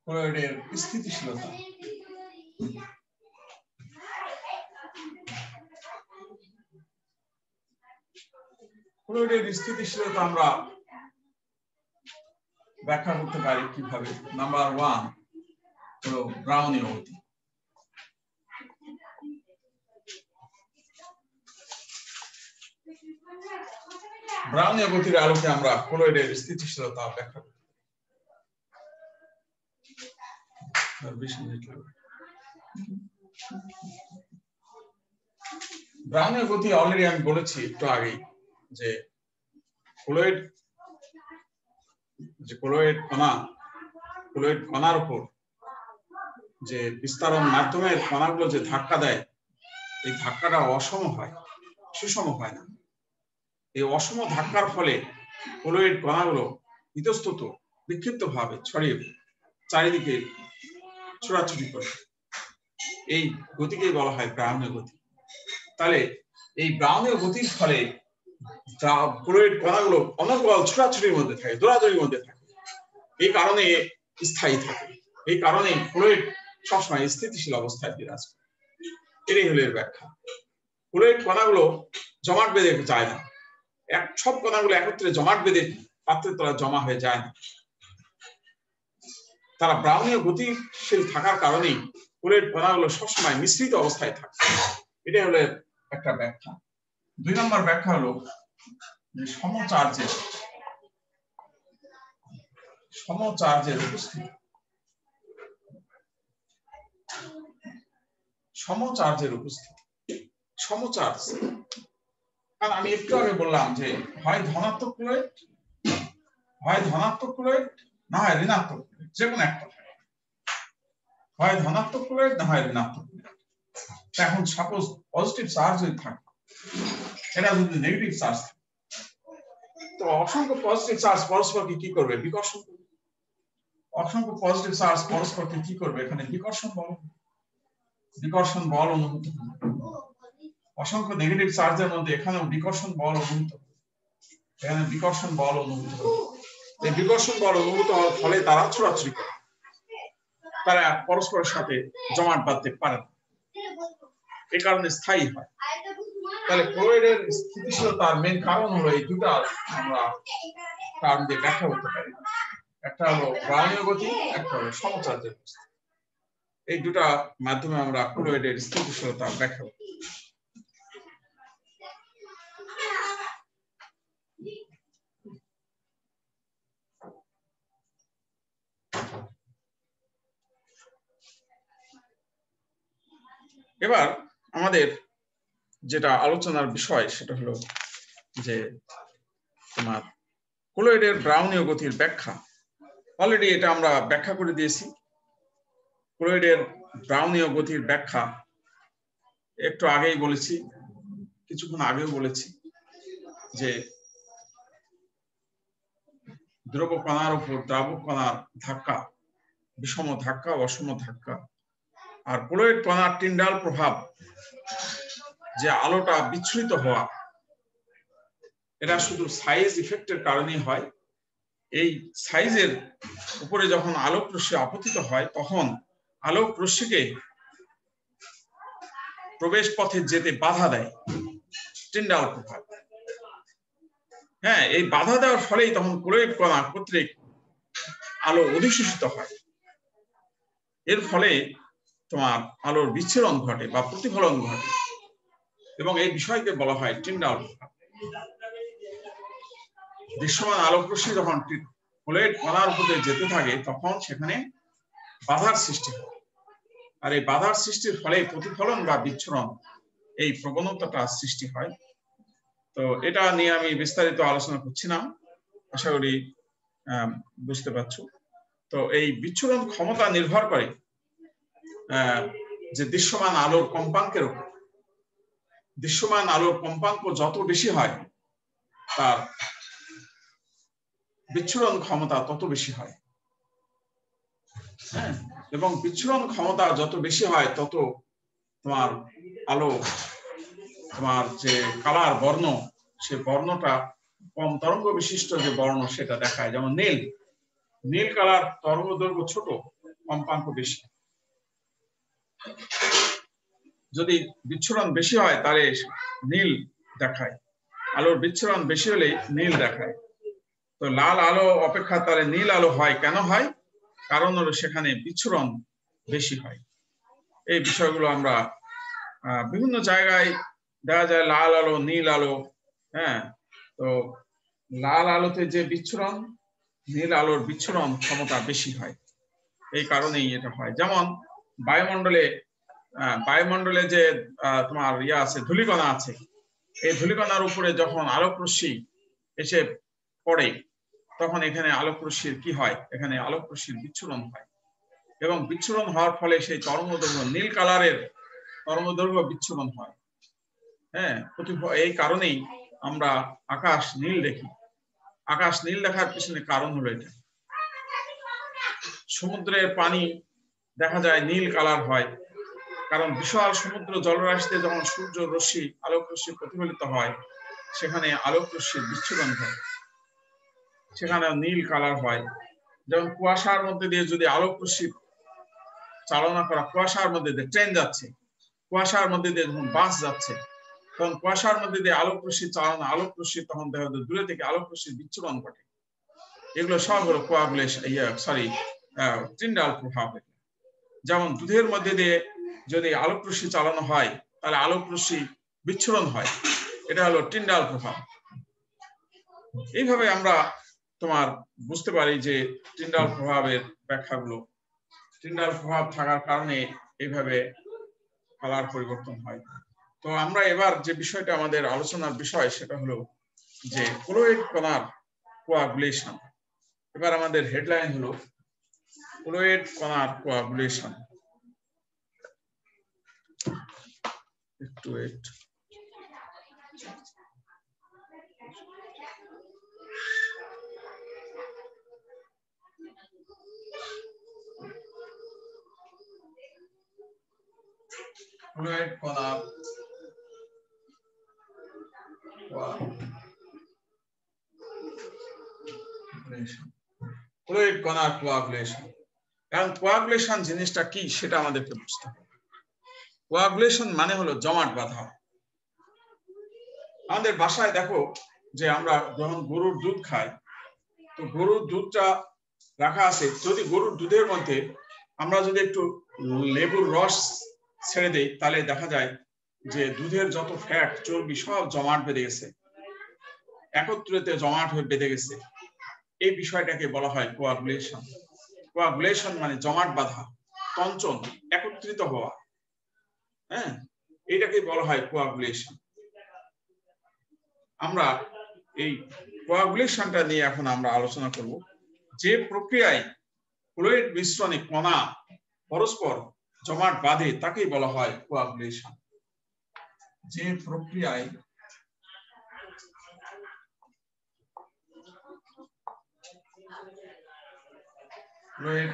Speaker 1: ক্লোরাইডের স্থিতিশীলতা। ক্লোরাইডের স্থিতিশীলতা আমরা ব্যাখ্যা করতে পারি কীভাবে? নাম্বার ওয়ান হলো ব্রাউনীয় গতি ব্রাউনীয় গতির আলোকে আমরা ক্লোরাইডের স্থিতিশীলতা ব্যাখ্যা করি লাগবে ব্রাউনের গতি অলরেডি আমি বলেছি একটু আগেই যে ক্লোয়েড যে ক্লোয়েড কণা ক্লোয়েড কণার উপর যে বিস্তারণ মাধ্যমের কণাগুলো যে ধাক্কা দেয়, এই ধাক্কাটা অসম হয়, সুষম হয় না। এই অসম ধাক্কার ফলে ক্লোয়েড কণাগুলো ইতস্তত বিক্ষিপ্ত ভাবে ছড়িয়ে চারিদিকে ছোড়াছুড়ি করে এই গতিকেই বলা হয় ব্রাউনীয় গতি। তাহলে এই ব্রাউনীয় গতির ফলে ক্লোরাইড কণাগুলো অনর্গল ছোড়াছুড়ির মধ্যে থাকে, দৌড়াদৌড়ির মধ্যে থাকে, এই কারণে স্থায়ী থাকে, এই কারণে ক্লোরাইড সবসময় স্থিতিশীল অবস্থায় বিরাজ করে। এটাই হলো এর ব্যাখ্যা। ক্লোরাইড কণাগুলো জমাট বেঁধে যায় না। এক সব কণাগুলো একত্রে জমাট বেঁধে পাত্রের তলায় জমা হয়ে যায় না। তারা ব্রাউনীয় গতিশীল থাকার কারণেই ফুলের কণাগুলো সবসময় মিশ্রিত অবস্থায় থাকে। এটা হলো একটা ব্যাখ্যা। দুই নম্বর ব্যাখ্যা হলো যে সমচার্জের সমচার্জের উপস্থিতি। সমচার্জের উপস্থিতি। সমচার্জ কারণ আমি একটু আগে বললাম যে হয় ধনাত্মক ক্লোরাইড হয় ধনাত্মক ক্লোরাইড না হয় ঋণাত্মক যে কোনো একটা হয় ধনাত্মক ক্লোরাইড না হয় ঋণাত্মক এখন সাপোজ পজিটিভ চার্জ যদি থাকে এটা যদি নেগেটিভ চার্জ তো অসংখ্য পজিটিভ চার্জ পরস্পরকে কি করবে? বিকর্ষণ করবে। অসংখ্য পজিটিভ চার্জ পরস্পরকে কি করবে? এখানে বিকর্ষণ বল। বিকর্ষণ বল অনুভূত অসংখ্য নেগেটিভ চার্জের মধ্যে এখানেও বিকর্ষণ বল অনুভূত এখানে বিকর্ষণ বল অনুভূত এই বিকর্ষণ বল অনুভূত হওয়ার ফলে তারা ছোড়াছুড়ি করে। তারা পরস্পরের সাথে জমাট বাঁধতে পারে না। এই কারণে স্থায়ী হয়। তাহলে ক্লোরাইডের স্থিতিশীলতার মেন কারণ হলো এই দুটা আমরা কারণ দিয়ে ব্যাখ্যা করতে পারি। একটা হলো ব্রাউনীয় গতি, একটা হলো সমচার্জের অবস্থা। এই দুটা মাধ্যমে আমরা ক্লোরাইডের স্থিতিশীলতা ব্যাখ্যা এবার আমাদের যেটা আলোচনার বিষয় সেটা হলো যে তোমার কোলয়েডের ব্রাউনীয় গতির ব্যাখ্যা। অলরেডি এটা আমরা ব্যাখ্যা করে দিয়েছি। কোলয়েডের ব্রাউনীয় গতির ব্যাখ্যা একটু আগেই বলেছি, কিছুক্ষণ আগেও বলেছি যে দ্রব কণার উপর দ্রাবক কণার ধাক্কা, বিষম ধাক্কা, অসম ধাক্কা আর কোলয়েড কণার টিন্ডাল প্রভাব যে আলোটা বিচ্ছুরিত হওয়া, এটা শুধু সাইজ ইফেক্টের কারণে হয়। এই সাইজের উপরে যখন আলোক রশ্মি আপতিত হয়, তখন আলোক রশ্মিকে প্রবেশ পথে যেতে বাধা দেয় টিন্ডাল প্রভাব। হ্যাঁ এই বাধা দেওয়ার ফলেই তখন ক্লোয়েড কণা কর্তৃক আলো অধিশোষিত হয়। এর ফলে তোমার আলোর বিচ্ছুরণ ঘটে বা প্রতিফলন ঘটে। এবং এই বিষয়কে বলা হয় টিন্ডাল দৃশ্যমান আলোক রশ্মি যখন ক্লোয়েড কণার উপরে যেতে থাকে, তখন সেখানে বাধার সৃষ্টি হয়। আর এই বাধার সৃষ্টির ফলে প্রতিফলন বা বিচ্ছুরণ এই প্রবণতাটা সৃষ্টি হয়। তো এটা নিয়ে আমি বিস্তারিত আলোচনা করছি না। আশা করি বুঝতে পারছ। তো এই বিচ্ছুরণ ক্ষমতা নির্ভর করে যে দৃশ্যমান আলোর কম্পাঙ্কের উপর। দৃশ্যমান আলোর কম্পাঙ্ক যত বেশি হয়, তার বিচ্ছুরণ ক্ষমতা তত বেশি হয়। হ্যাঁ? এবং বিচ্ছুরণ ক্ষমতা যত বেশি হয়, তত তোমার আলো, তোমার যে কালার, বর্ণ, সে বর্ণটা কম তরঙ্গ বিশিষ্ট যে বর্ণ সেটা দেখায়। যেমন নীল। নীল কালার তরঙ্গ দৈর্ঘ্য ছোট, কম্পাঙ্ক বেশি। যদি বিচ্ছুরণ বেশি হয় তাহলে নীল দেখায়। আলোর বিচ্ছুরণ বেশি হলে নীল দেখায়। তো লাল আলো অপেক্ষা তাহলে নীল আলো হয় কেন হয়? কারণ হলো সেখানে বিচ্ছুরণ বেশি হয়। এই বিষয়গুলো আমরা বিভিন্ন জায়গায় দেখা যায় লাল আলো, নীল আলো হ্যাঁ? তো লাল আলোতে যে বিচ্ছুরণ, নীল আলোর বিচ্ছুরণ ক্ষমতা বেশি হয়। এই কারণেই এটা হয়। যেমন বায়ুমণ্ডলে বায়ুমণ্ডলে যে তোমার ইয়া আছে, ধুলিকণা আছে, এই ধুলিকণার উপরে যখন আলোক রশ্মি এসে পড়ে, তখন এখানে আলোক রশ্মির কি হয়? এখানে আলোক রশ্মির বিচ্ছুরণ হয়। এবং বিচ্ছুরণ হওয়ার ফলে সেই তরঙ্গদৈর্ঘ্য, নীল কালারের তরঙ্গদৈর্ঘ্য বিচ্ছুরণ হয়। হ্যাঁ এই কারণেই আমরা আকাশ নীল দেখি। আকাশ নীল দেখার পিছনে কারণ হলো এটা সমুদ্রের পানি দেখা যায় নীল কালার হয়। কারণ বিশাল সমুদ্র জলরাশিতে যখন সূর্য, রশ্মি, আলোক রশ্মি প্রতিফলিত হয়, সেখানে আলোক রশ্মির বিচ্ছুরণ হয়। সেখানে নীল কালার হয়। যেমন কুয়াশার মধ্যে দিয়ে যদি আলোক রশ্মি চালনা করা, কুয়াশার মধ্যে দিয়ে ট্রেন যাচ্ছে, কুয়াশার মধ্যে দিয়ে যখন বাস যাচ্ছে, তখন কুয়াশার মধ্যে দিয়ে আলোক রশ্মি চালানো, আলোক রশ্মি তখন দেখা যায় দূরে থেকে আলোক রশ্মির বিচ্ছুরণ ঘটে। এগুলো সব হলো কোয়াগুলেশন ইয়া সরি টিন্ডাল প্রভাব। যেমন দুধের মধ্যে দিয়ে যদি আলোক রশ্মি চালানো হয়, তাহলে আলোক রশ্মি বিচ্ছুরণ হয়। এটা হলো টিন্ডাল প্রভাব। এইভাবে আমরা তোমার বুঝতে পারি যে টিন্ডাল প্রভাবের ব্যাখ্যাগুলো। টিন্ডাল প্রভাব থাকার কারণে এইভাবে কালার পরিবর্তন হয়। তো আমরা এবার যে বিষয়টা আমাদের আলোচনার বিষয়, সেটা হলো যে ক্লোয়েড কণার কোয়াগুলেশন এবার আমাদের হেডলাইন হলো fluid coagulation. To it. Fluid. Coagulation. Fluid coagulation. কারণ কোয়াগুলেশন জিনিসটা কি সেটা আমাদেরকে বুঝতে হবে। কোয়াগুলেশন মানে হলো জমাট বাঁধা। আমাদের বাসায় দেখো যে আমরা যখন গরুর দুধ খাই, তো গরুর দুধটা রাখা আছে। যদি গরুর দুধের মধ্যে আমরা যদি একটু লেবুর রস ছেড়ে দেই, তাহলে দেখা যায় যে দুধের যত ফ্যাট চর্বি সব জমাট বেঁধে গেছে। একত্রিত জমাট হয়ে বেঁধে গেছে। এই বিষয়টাকে বলা হয় কোয়াগুলেশন কোয়াগুলেশন মানে জমাট বাঁধা তঞ্চন একত্রিত হওয়া হ্যাঁ? এটাকে বলা হয় কোয়াগুলেশন আমরা এই কোয়াগুলেশনটা নিয়ে এখন আমরা আলোচনা করব। যে প্রক্রিয়ায় ফ্লুইড মিশ্রণে কণা পরস্পর জমাট বাঁধে, তাকেই বলা হয় কোয়াগুলেশন যে প্রক্রিয়ায় ফ্লুইড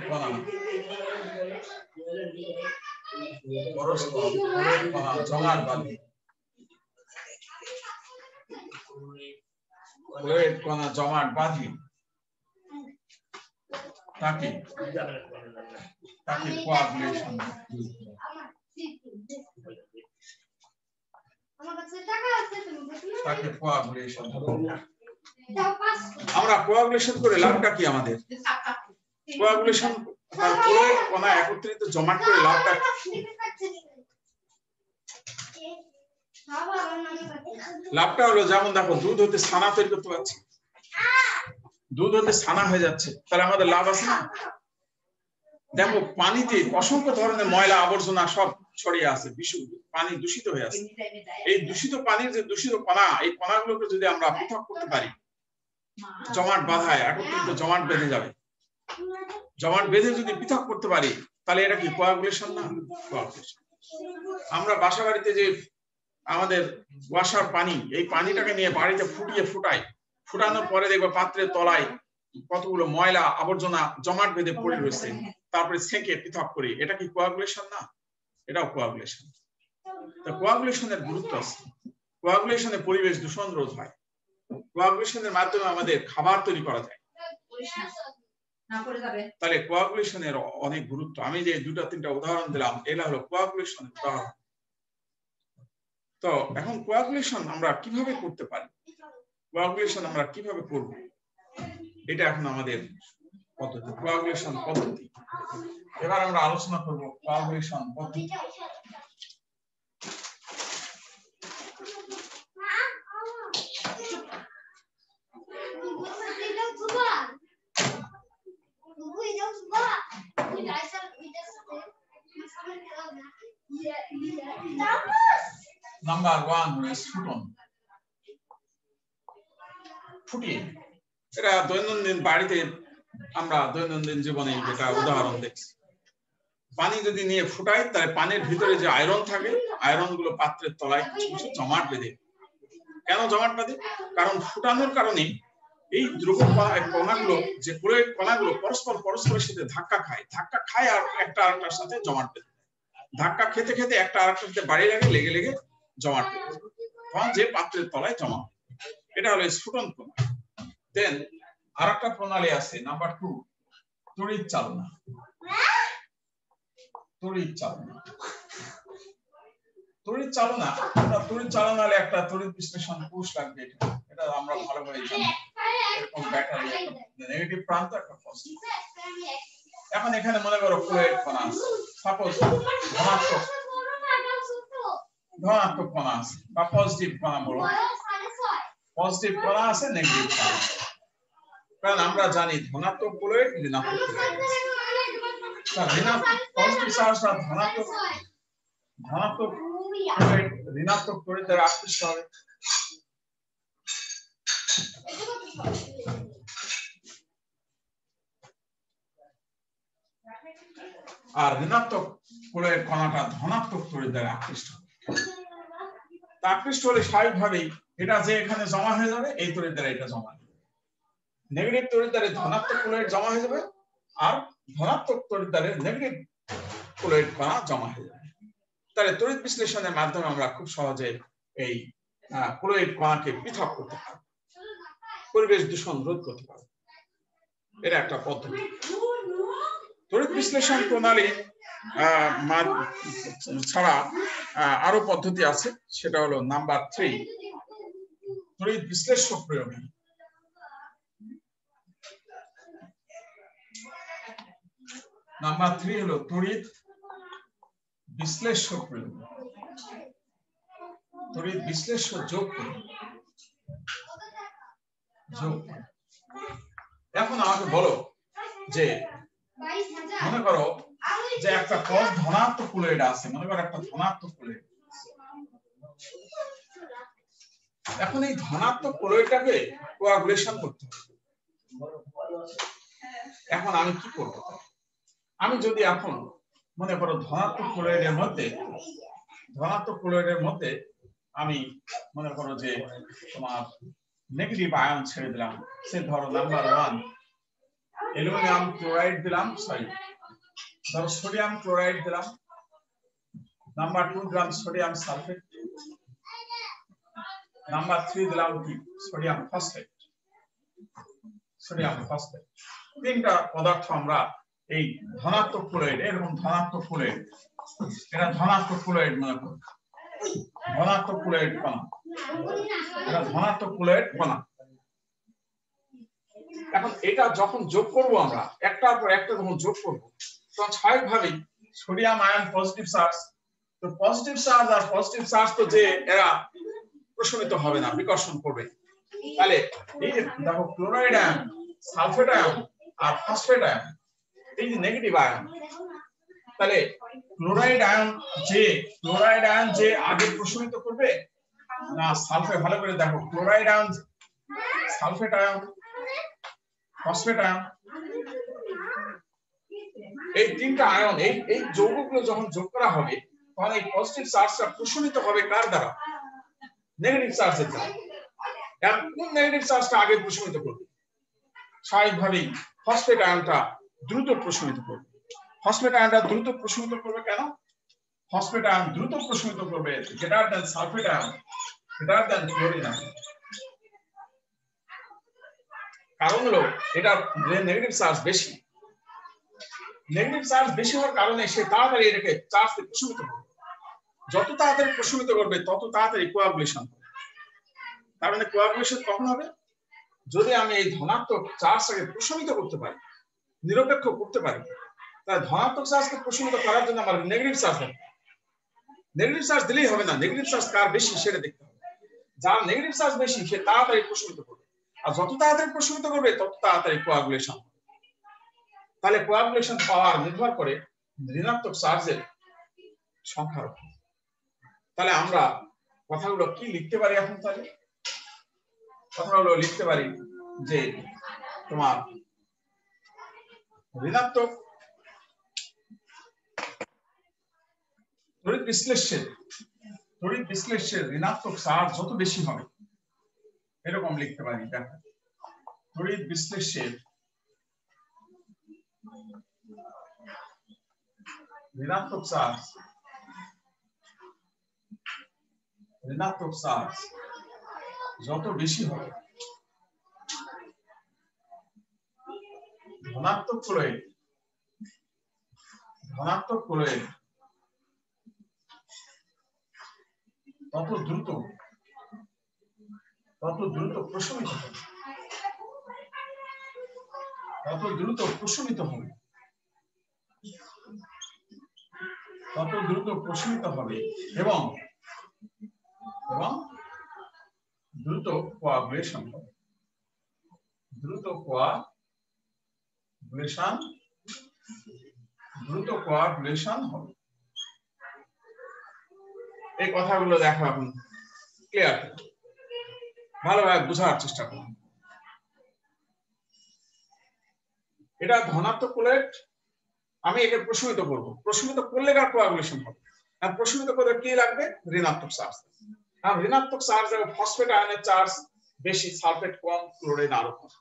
Speaker 1: ফ্লুইড কণা জমাট বাঁধে তাকে তাকে কোয়াগুলেশন কোয়াগুলেশন আমরা কোয়াগুলেশন করে লাভটা কি আমাদের কোয়াগুলেশন ফ্লুইড কণা একত্রিত জমাট করে লাভটা লাভটা হলো যেমন দেখো, দুধ হতে তৈরি করতে পারছি। দুধ হতে হয়ে যাচ্ছে। তাহলে আমাদের লাভ আছে না? দেখো, পানিতে অসংখ্য ধরনের ময়লা, আবর্জনা সব ছড়িয়ে আছে, বিশু পানি দূষিত হয়ে আছে। এই দূষিত পানির যে দূষিত কণা, এই কণাগুলোকে যদি আমরা পৃথক করতে পারি, জমাট বাঁধায়, একত্রিত জমাট বেঁধে যাবে। জমাট বেঁধে যদি পৃথক করতে পারি, তাহলে এটা কি কোয়াগুলেশন না? আমরা বাসা বাড়িতে যে আমাদের ওয়াসার পানি, এই পানিটাকে নিয়ে বাড়িতে ফুটিয়ে ফুটাই। ফুটানোর পরে দেখব পাত্রের তলায় কতগুলো ময়লা, আবর্জনা, জমাট বেঁধে পড়ে রয়েছে। তারপরে ছেঁকে পৃথক করি। এটা কি কোয়াগুলেশন না? এটাও কোয়াগুলেশন কোয়াগুলেশনের গুরুত্ব আছে। কোয়াগুলেশনে পরিবেশ দূষণ রোধ হয়। কোয়াগুলেশনের মাধ্যমে আমাদের খাবার তৈরি করা যায়। তাহলে কোয়াগুলেশনের অনেক গুরুত্ব। আমি যে দুটা তিনটা উদাহরণ দিলাম এগুলা হলো কোয়াগুলেশনের উদাহরণ। তো এখন কোয়াগুলেশন আমরা কীভাবে করতে পারি? কোয়াগুলেশন আমরা কীভাবে করব? এটা এখন আমাদের পদ্ধতি কোয়াগুলেশন পদ্ধতি। এবার আমরা আলোচনা করব কোয়াগুলেশন পদ্ধতি। নাম্বার ওয়ান স্ফুটন ফুটিয়ে এটা দৈনন্দিন বাড়িতে আমরা দৈনন্দিন জীবনে যেটা উদাহরণ দেখছি। পানি যদি নিয়ে ফুটাই তাহলে পানির ভিতরে যে আয়রন থাকে আয়রনগুলো পাত্রের তলায় কিছু কিছু জমাট বেঁধে। কেন জমাট বেঁধে? কারণ ফুটানোর কারণে এই দ্রব কণাগুলো যে ক্লোরাইড কণাগুলো পরস্পর পরস্পরের সাথে ধাক্কা খায়। ধাক্কা খায় আর একটা আরেকটার সাথে জমাট বেঁধে ধাক্কা খেতে খেতে একটা আরেকটার সাথে বাড়ি লাগে লেগে লেগে জমাট। তখন যে পাত্রের তলায় জমা এটা হলো স্ফুটন প্রণালী দেন আর একটা প্রণালী আছে নাম্বার টু তড়িৎ চালনা। তড়িৎ চালনা। তড়িৎ চালনা আমরা তড়িৎ চালনা হলে একটা তড়িৎ বিশ্লেষণ কোষ লাগবে এটা। এটা আমরা ভালোভাবে জানি। এরকম ব্যাটারি, একটা নেগেটিভ প্রান্ত, একটা পজিটিভ এখন এখানে মনে করো ফ্লুইড কণা আছে। সাপোজ ধনাত্মক ধনাত্মক কণা আছে, বা পজিটিভ কণা বলো। পজিটিভ কণা আছে নেগেটিভ কণা কারণ আমরা জানি ধনাত্মক ফ্লুইড ঋণাত্মক ফ্লুইড ঋণাত্মক পজিটিভ চার্জ আর ধনাত্মক ধনাত্মক ঋণাত্মক ফ্লুইড দ্বারা আকৃষ্ট হবে। আর ঋণাত্মক ফ্লুইড কণাটা ধনাত্মক ফ্লুইড দ্বারা আকৃষ্ট আকৃষ্ট হলে স্বাভাবিকভাবেই এটা যে এখানে জমা হয়ে যাবে, এই তড়িৎ দ্বারা এটা জমা নেগেটিভ তড়িৎ দ্বারা ধনাত্মক ফ্লুইড জমা হয়ে যাবে, আর ধনাত্মক তড়িৎ দ্বারা নেগেটিভ ফ্লুইড কণা জমা হয়ে যাবে। তাহলে তড়িৎ বিশ্লেষণের মাধ্যমে আমরা খুব সহজে এই ফ্লুইড কণাকে পৃথক করতে পারব। পরিবেশ দূষণ রোধ করতে পারব। এটা একটা পদ্ধতি। তড়িৎ বিশ্লেষণ প্রণালী ছাড়া আরও পদ্ধতি আছে। সেটা হলো নাম্বার থ্রি। তড়িৎ বিশ্লেষক প্রয়োগে। নাম্বার থ্রি হলো তড়িৎ বিশ্লেষ্য প্রয়োগ তড়িৎ বিশ্লেষ্য যোগ। যোগ এখন আমাকে বলো যে, মনে করো যে একটা পজ ধনাত্মক ক্লোরাইড আছে, মনে করো একটা ধনাত্মক ক্লোরাইড এখন এই ধনাত্মক ক্লোরাইডটাকে কোয়াগুলেশন করতে এখন আমি কি করব? আমি যদি এখন মনে করো ধনাত্মক ক্লোরাইডের মধ্যে, ধনাত্মক ক্লোরাইডের মধ্যে আমি মনে করো যে তোমার নেগেটিভ আয়ন ছেড়ে দিলাম, সে ধরো নাম্বার ওয়ান অ্যালুমিনিয়াম ক্লোরাইড দিলাম সরি ধরো সোডিয়াম ক্লোরাইড দিলাম নাম্বার টু দিলাম সোডিয়াম সালফেট নাম্বার থ্রি দিলাম কি? সোডিয়াম ফসফেট সোডিয়াম ফসফেট তিনটা পদার্থ আমরা এই ধনাত্মক ক্লোরাইড এরকম ধনাত্মক ক্লোরাইড এটা ধনাত্মক ক্লোরাইড মনে করো। ধনাত্মক ক্লোরাইড কণা এটা ধনাত্মক ক্লোরাইড কণা এখন এটা যখন যোগ করব আমরা, একটার পর একটা যখন যোগ করব, তখন স্বাভাবিকভাবেই সোডিয়াম আয়ন পজিটিভ চার্জ তো পজিটিভ চার্জ আর পজিটিভ চার্জ তো যে এরা প্রশমিত হবে না, বিকর্ষণ করবে। তাহলে এই যে দেখো ক্লোরাইড আয়ন সালফেট আয়ন আর ফসফেট আয়ন এই যে নেগেটিভ আয়ন তাহলে ক্লোরাইড আয়ন যে ক্লোরাইড আয়ন যে আগে প্রশমিত করবে? না সালফেট ভালো করে দেখো। Chloride ion sulphate ion phosphate ion এই তিনটা আয়ন এই এই যৌগগুলো যখন যোগ করা হবে, তখন এই পজিটিভ চার্জটা প্রশমিত হবে কার দ্বারা? নেগেটিভ চার্জের দ্বারা। এখন কোন নেগেটিভ চার্জটা আগে প্রশমিত করবে? স্বাভাবিকভাবেই ফসফেট আয়নটা দ্রুত প্রশমিত করবে। ফসফেট আয়নটা দ্রুত প্রশমিত করবে কেন? ফসফেট আয়ন দ্রুত প্রশমিত করবে greater than sulphate ion greater than chlorine ion কারণ হলো, এটা নেগেটিভ চার্জ বেশি। নেগেটিভ চার্জ বেশি হওয়ার কারণে সে তাড়াতাড়ি এটাকে চার্জ প্রশমিত করবে। যত তাড়াতাড়ি প্রশমিত করবে, তত তাড়াতাড়ি কোয়াগুলেশন হবে। তার মানে কোয়াগুলেশন কখন হবে? যদি আমি এই ধনাত্মক চার্জটাকে প্রশমিত করতে পারি নিরপেক্ষ করতে পারি। তাহলে ধনাত্মক চার্জকে প্রশমিত করার জন্য আমার নেগেটিভ চার্জ লাগবে নেগেটিভ চার্জ দিলেই হবে না। নেগেটিভ চার্জ কার বেশি সেটা দেখতে হবে। যার নেগেটিভ চার্জ বেশি, সে তাড়াতাড়ি প্রশমিত করবে। আর যত তাড়াতাড়ি প্রশমিত করবে, তত তাড়াতাড়ি কোয়াগুলেশন তাহলে কোয়াগুলেশন পাওয়ার নির্ভর করে ঋণাত্মক চার্জের সংখ্যার উপর। তাহলে আমরা কথাগুলো কি লিখতে পারি এখন তাহলে? কথাগুলো লিখতে পারি যে তোমার ঋণাত্মক তড়িৎ বিশ্লেষের তড়িৎ বিশ্লেষের ঋণাত্মক চার্জ যত বেশি হবে। এরকম লিখতে পারি তড়িৎ বিশ্লেষের ঋণাত্মক চার্জ ঋণাত্মক চার্জ যত বেশি হবে। ধনাত্মক ক্লোরাইড ধনাত্মক ক্লোরাইড তত দ্রুত। তত দ্রুত প্রশমিত হবে। তত দ্রুত প্রশমিত হবে। তত দ্রুত প্রশমিত হবে এবং এবং দ্রুত কোয়াগুলেশন হবে দ্রুত কোয়াগুলেশন দ্রুত কোয়াগুলেশন হবে। এই কথাগুলো দেখো এখন ক্লিয়ার ভালোভাবে বোঝার চেষ্টা করুন এটা ধনাত্মক ক্লোরাইড আমি একে প্রশমিত করব। প্রশমিত করলে কার কোয়াগুলেশন হবে। আর প্রশমিত করলে কি লাগবে? ঋণাত্মক চার্জ আর ঋণাত্মক চার্জ এবং ফসফেট আয়নের চার্জ বেশি সালফেট কম ক্লোরাইড আরও কম।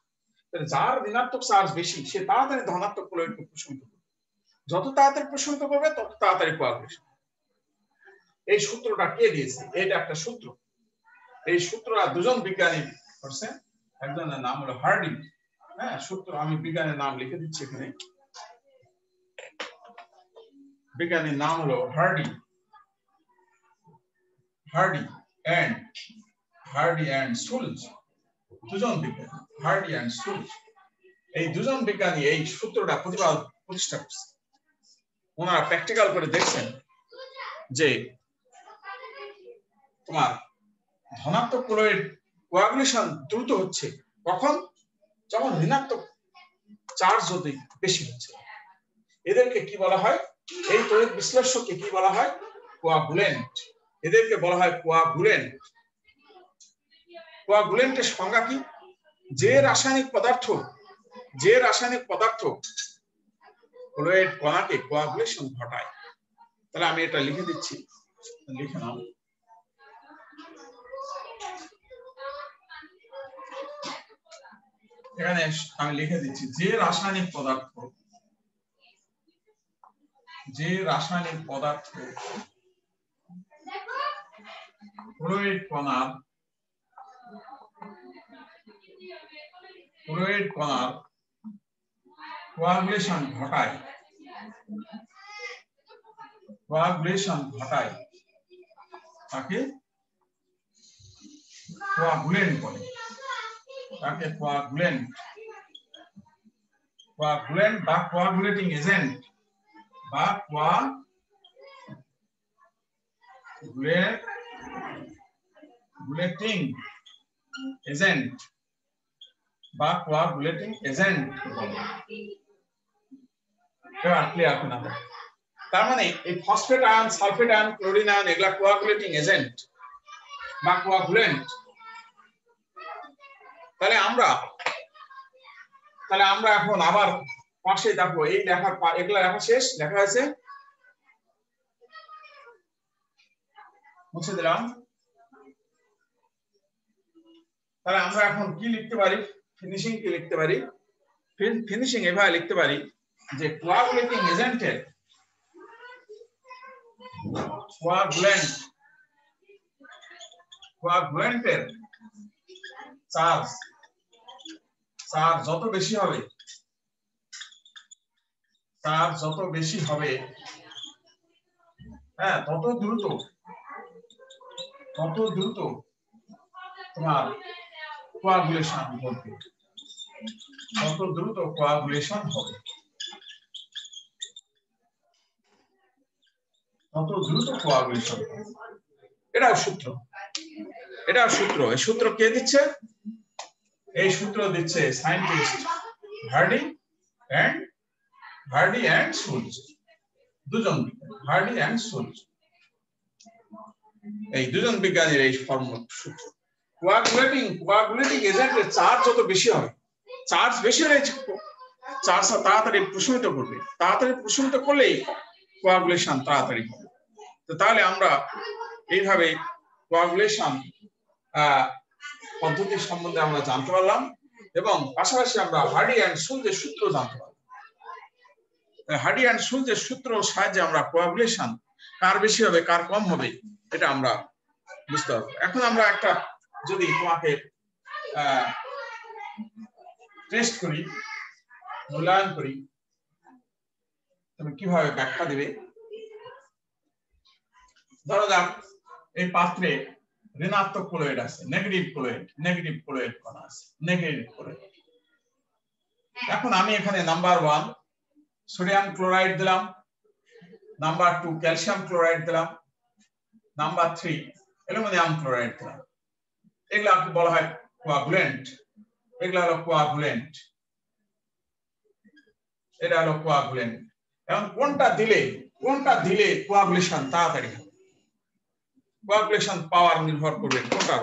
Speaker 1: যার ঋণাত্মক চার্জ বেশি, সে তাড়াতাড়ি ধনাত্মক ক্লোরাইডকে প্রশমিত করবে। যত তাড়াতাড়ি প্রশমিত করবে, তত তাড়াতাড়ি কোয়াগুলেশন এই সূত্রটা কে দিয়েছে? এটা একটা সূত্র। এই সূত্রটা দুজন বিজ্ঞানী করছে। একজনের নাম হলো হার্ডিং হ্যাঁ সূত্র, আমি বিজ্ঞানের নাম লিখে দিচ্ছি এখানে। বিজ্ঞানীর নাম হলো Hardy. Hardy and Hardy and Schulze. দুজন বিজ্ঞানী হার্ডি এন্ড সুলজ এই দুজন বিজ্ঞানী এই সূত্রটা প্রতিপাদ প্রতিষ্ঠা করছে। ওনারা প্র্যাকটিক্যাল করে দেখছেন যে তোমার ধনাত্মক ক্লোরাইড কোয়াগুলেশন দ্রুত হচ্ছে, কখন? যখন ঋণাত্মক চার্জ যদি বেশি হচ্ছে। এদেরকে কি বলা হয়? এই তড়িৎ বিশ্লেষককে কি বলা হয়? কোয়াগুলেন্ট এদেরকে বলা হয় কোয়াগুলেন্ট কোয়াগুলেন্টের সংজ্ঞা কি? যে রাসায়নিক পদার্থ, যে রাসায়নিক পদার্থ ক্লোরাইড কণাকে কোয়াগুলেশন ঘটায়। তাহলে আমি এটা লিখে দিচ্ছি। লিখে নাও। এখানে আমি লিখে দিচ্ছি, যে রাসায়নিক পদার্থ, যে রাসায়নিক পদার্থ ক্লোরাইড কণার ক্লোরাইড কণার কোয়াগুলেশন ঘটায়। কোয়াগুলেশন ঘটায়। তাকে কোয়াগুলেন্ট বলে। তাকে কোয়াগুলেন্ট। কোয়াগুলেন্ট বা কোয়াগুলেটিং এজেন্ট বা কোয়া গুলেটিং এজেন্ট। বা কোয়াগুলেটিং এজেন্ট তার মানে এই phosphate ion, sulphate ion, chlorine ion, এগুলা কোয়াগুলেটিং এজেন্ট বা কোয়াগুলেন্ট তাহলে আমরা তাহলে আমরা এখন আবার পাশে দেখো এই লেখার এগুলা লেখা শেষ, লেখা হয়েছে। মুছে দিলাম। তাহলে আমরা এখন কি লিখতে পারি? ফিনিশিং কি লিখতে পারি? ফিনিশিং এভাবে লিখতে পারি যে কোয়াগুলেটিং এজেন্টের কোয়াগুলেন্ট কোয়াগুলেন্টের চার্জ চার্জ যত বেশি হবে চার্জ যত বেশি হবে হ্যাঁ তত দ্রুত তত দ্রুত তোমার কোয়াগুলেশন ঘটবে তত দ্রুত কোয়াগুলেশন হবে। তত দ্রুত কোয়াগুলেশন এটাও সূত্র। এটাও সূত্র। এই সূত্র কে দিচ্ছে? এই সূত্র দিচ্ছে scientist Hardy and Hardy and Schulze দুজন হার্ডি এন্ড সুলজ এই দুজন বিজ্ঞানীর এই ফর্মুলা সূত্র। কোয়াগুলেটিং কোয়াগুলেটিং এজেন্টের চার্জ যত বেশি হবে চার্জ বেশি হলে চার্জ তাড়াতাড়ি প্রশমিত করবে। তাড়াতাড়ি প্রশমিত করলেই কোয়াগুলেশন তাড়াতাড়ি হবে। তো তাহলে আমরা এইভাবে কোয়াগুলেশন পদ্ধতি সম্বন্ধে আমরা জানতে পারলাম এবং পাশাপাশি আমরা হার্ডি অ্যান্ড সুলজের সূত্র জানতে পারলাম। হার্ডি অ্যান্ড সুলজের সূত্র সাহায্যে আমরা কোয়াগুলেশন কার বেশি হবে, কার কম হবে, এটা আমরা বুঝতে পারব। এখন আমরা একটা যদি তোমাকে টেস্ট করি, মূল্যায়ন করি, তুমি কীভাবে ব্যাখ্যা দিবে? ধরো যাক, এই পাত্রে ঋণাত্মক ক্লোরাইড আছে নেগেটিভ ক্লোরাইড নেগেটিভ ক্লোরাইড কণা আছে নেগেটিভ ক্লোরাইড এখন আমি এখানে নাম্বার ওয়ান সোডিয়াম ক্লোরাইড দিলাম নাম্বার টু ক্যালসিয়াম ক্লোরাইড দিলাম নাম্বার থ্রি অ্যালুমিনিয়াম ক্লোরাইড দিলাম। এগুলো বলা হয়? কোয়াগুলেন্ট এগুলো হলো কোয়াগুলেন্ট এটা হলো কোয়াগুলেন্ট এখন কোনটা দিলে কোনটা দিলে কোয়াগুলেশন তাড়াতাড়ি হবে? কোয়াগুলেশন পাওয়ার নির্ভর করবে কোনটার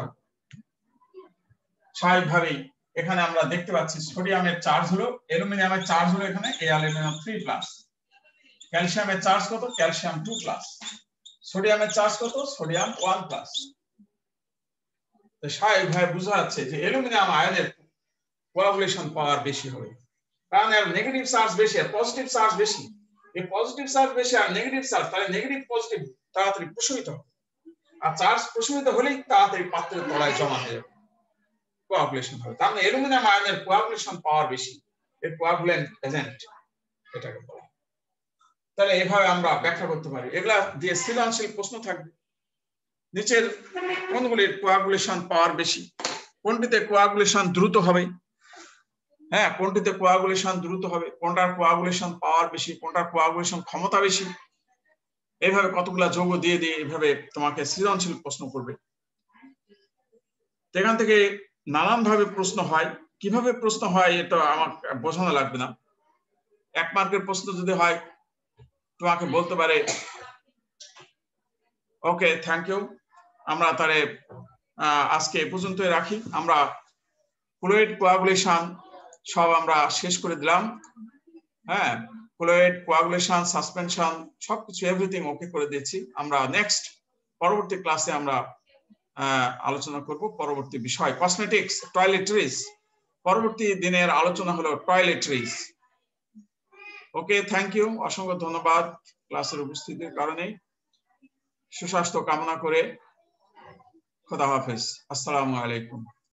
Speaker 1: স্বাভাবিকভাবেই এখানে আমরা দেখতে পাচ্ছি সোডিয়ামের চার্জ হলো অ্যালুমিনিয়ামের চার্জ হলো এখানে এ অ্যালুমিনিয়াম থ্রি প্লাস ক্যালসিয়ামের চার্জ কত? ক্যালসিয়াম টু প্লাস সোডিয়ামের চার্জ কত? সোডিয়াম ওয়ান প্লাস স্বাভাবিকভাবে বোঝা যাচ্ছে যে অ্যালুমিনিয়াম আয়নের কোয়াগুলেশন পাওয়ার বেশি হবে। কারণ এর নেগেটিভ চার্জ বেশি, আর পজিটিভ চার্জ বেশি। এই পজিটিভ চার্জ বেশি আর নেগেটিভ চার্জ তাহলে নেগেটিভ পজিটিভ তাড়াতাড়ি প্রশমিত হবে। আর চার্জ প্রশমিত হলেই তাড়াতাড়ি পাত্রের তলায় জমা হয়ে যাবে। কোয়াগুলেশন হবে। তার মানে অ্যালুমিনিয়াম আয়নের কোয়াগুলেশন পাওয়ার বেশি। এর কোয়াগুলেন্ট এজেন্ট এটাকে বলা। তাহলে এভাবে আমরা ব্যাখ্যা করতে পারি। এগুলা দিয়ে সৃজনশীল প্রশ্ন থাকবে। নিচের কোনগুলির কোয়াগুলেশন পাওয়ার বেশি? কোনটিতে কোয়াগুলেশন দ্রুত হবে? হ্যাঁ কোনটিতে কোয়াগুলেশন দ্রুত হবে, কোনটার কোয়াগুলেশন পাওয়ার বেশি, কোনটার কোয়াগুলেশন ক্ষমতা বেশি? এইভাবে কতগুলা যৌগ দিয়ে দিয়ে এইভাবে তোমাকে সৃজনশীল প্রশ্ন করবে। এখান থেকে নানান ভাবে প্রশ্ন হয়। কীভাবে প্রশ্ন হয় এটা আমার বোঝানো লাগবে না। এক মার্কের প্রশ্ন যদি হয়, তোমাকে বলতে পারে, ওকে থ্যাংক ইউ আমরা তাহলে আজকে এ পর্যন্তই রাখি। আমরা ফ্লুইড কোয়াগুলেশন সব আমরা শেষ করে দিলাম। হ্যাঁ ফ্লুইড কোয়াগুলেশন সাসপেনশন সবকিছু এভরিথিং ওকে করে দিয়েছি। আমরা নেক্সট পরবর্তী ক্লাসে আমরা আলোচনা করব পরবর্তী বিষয়। কসমেটিক্স টয়লেট্রিজ পরবর্তী দিনের আলোচনা হলো টয়লেট্রিজ ওকে থ্যাংক ইউ অসংখ্য ধন্যবাদ ক্লাসের উপস্থিতির কারণে। সুস্বাস্থ্য কামনা করে। খোদা হাফেজ। আসসালামু আলাইকুম।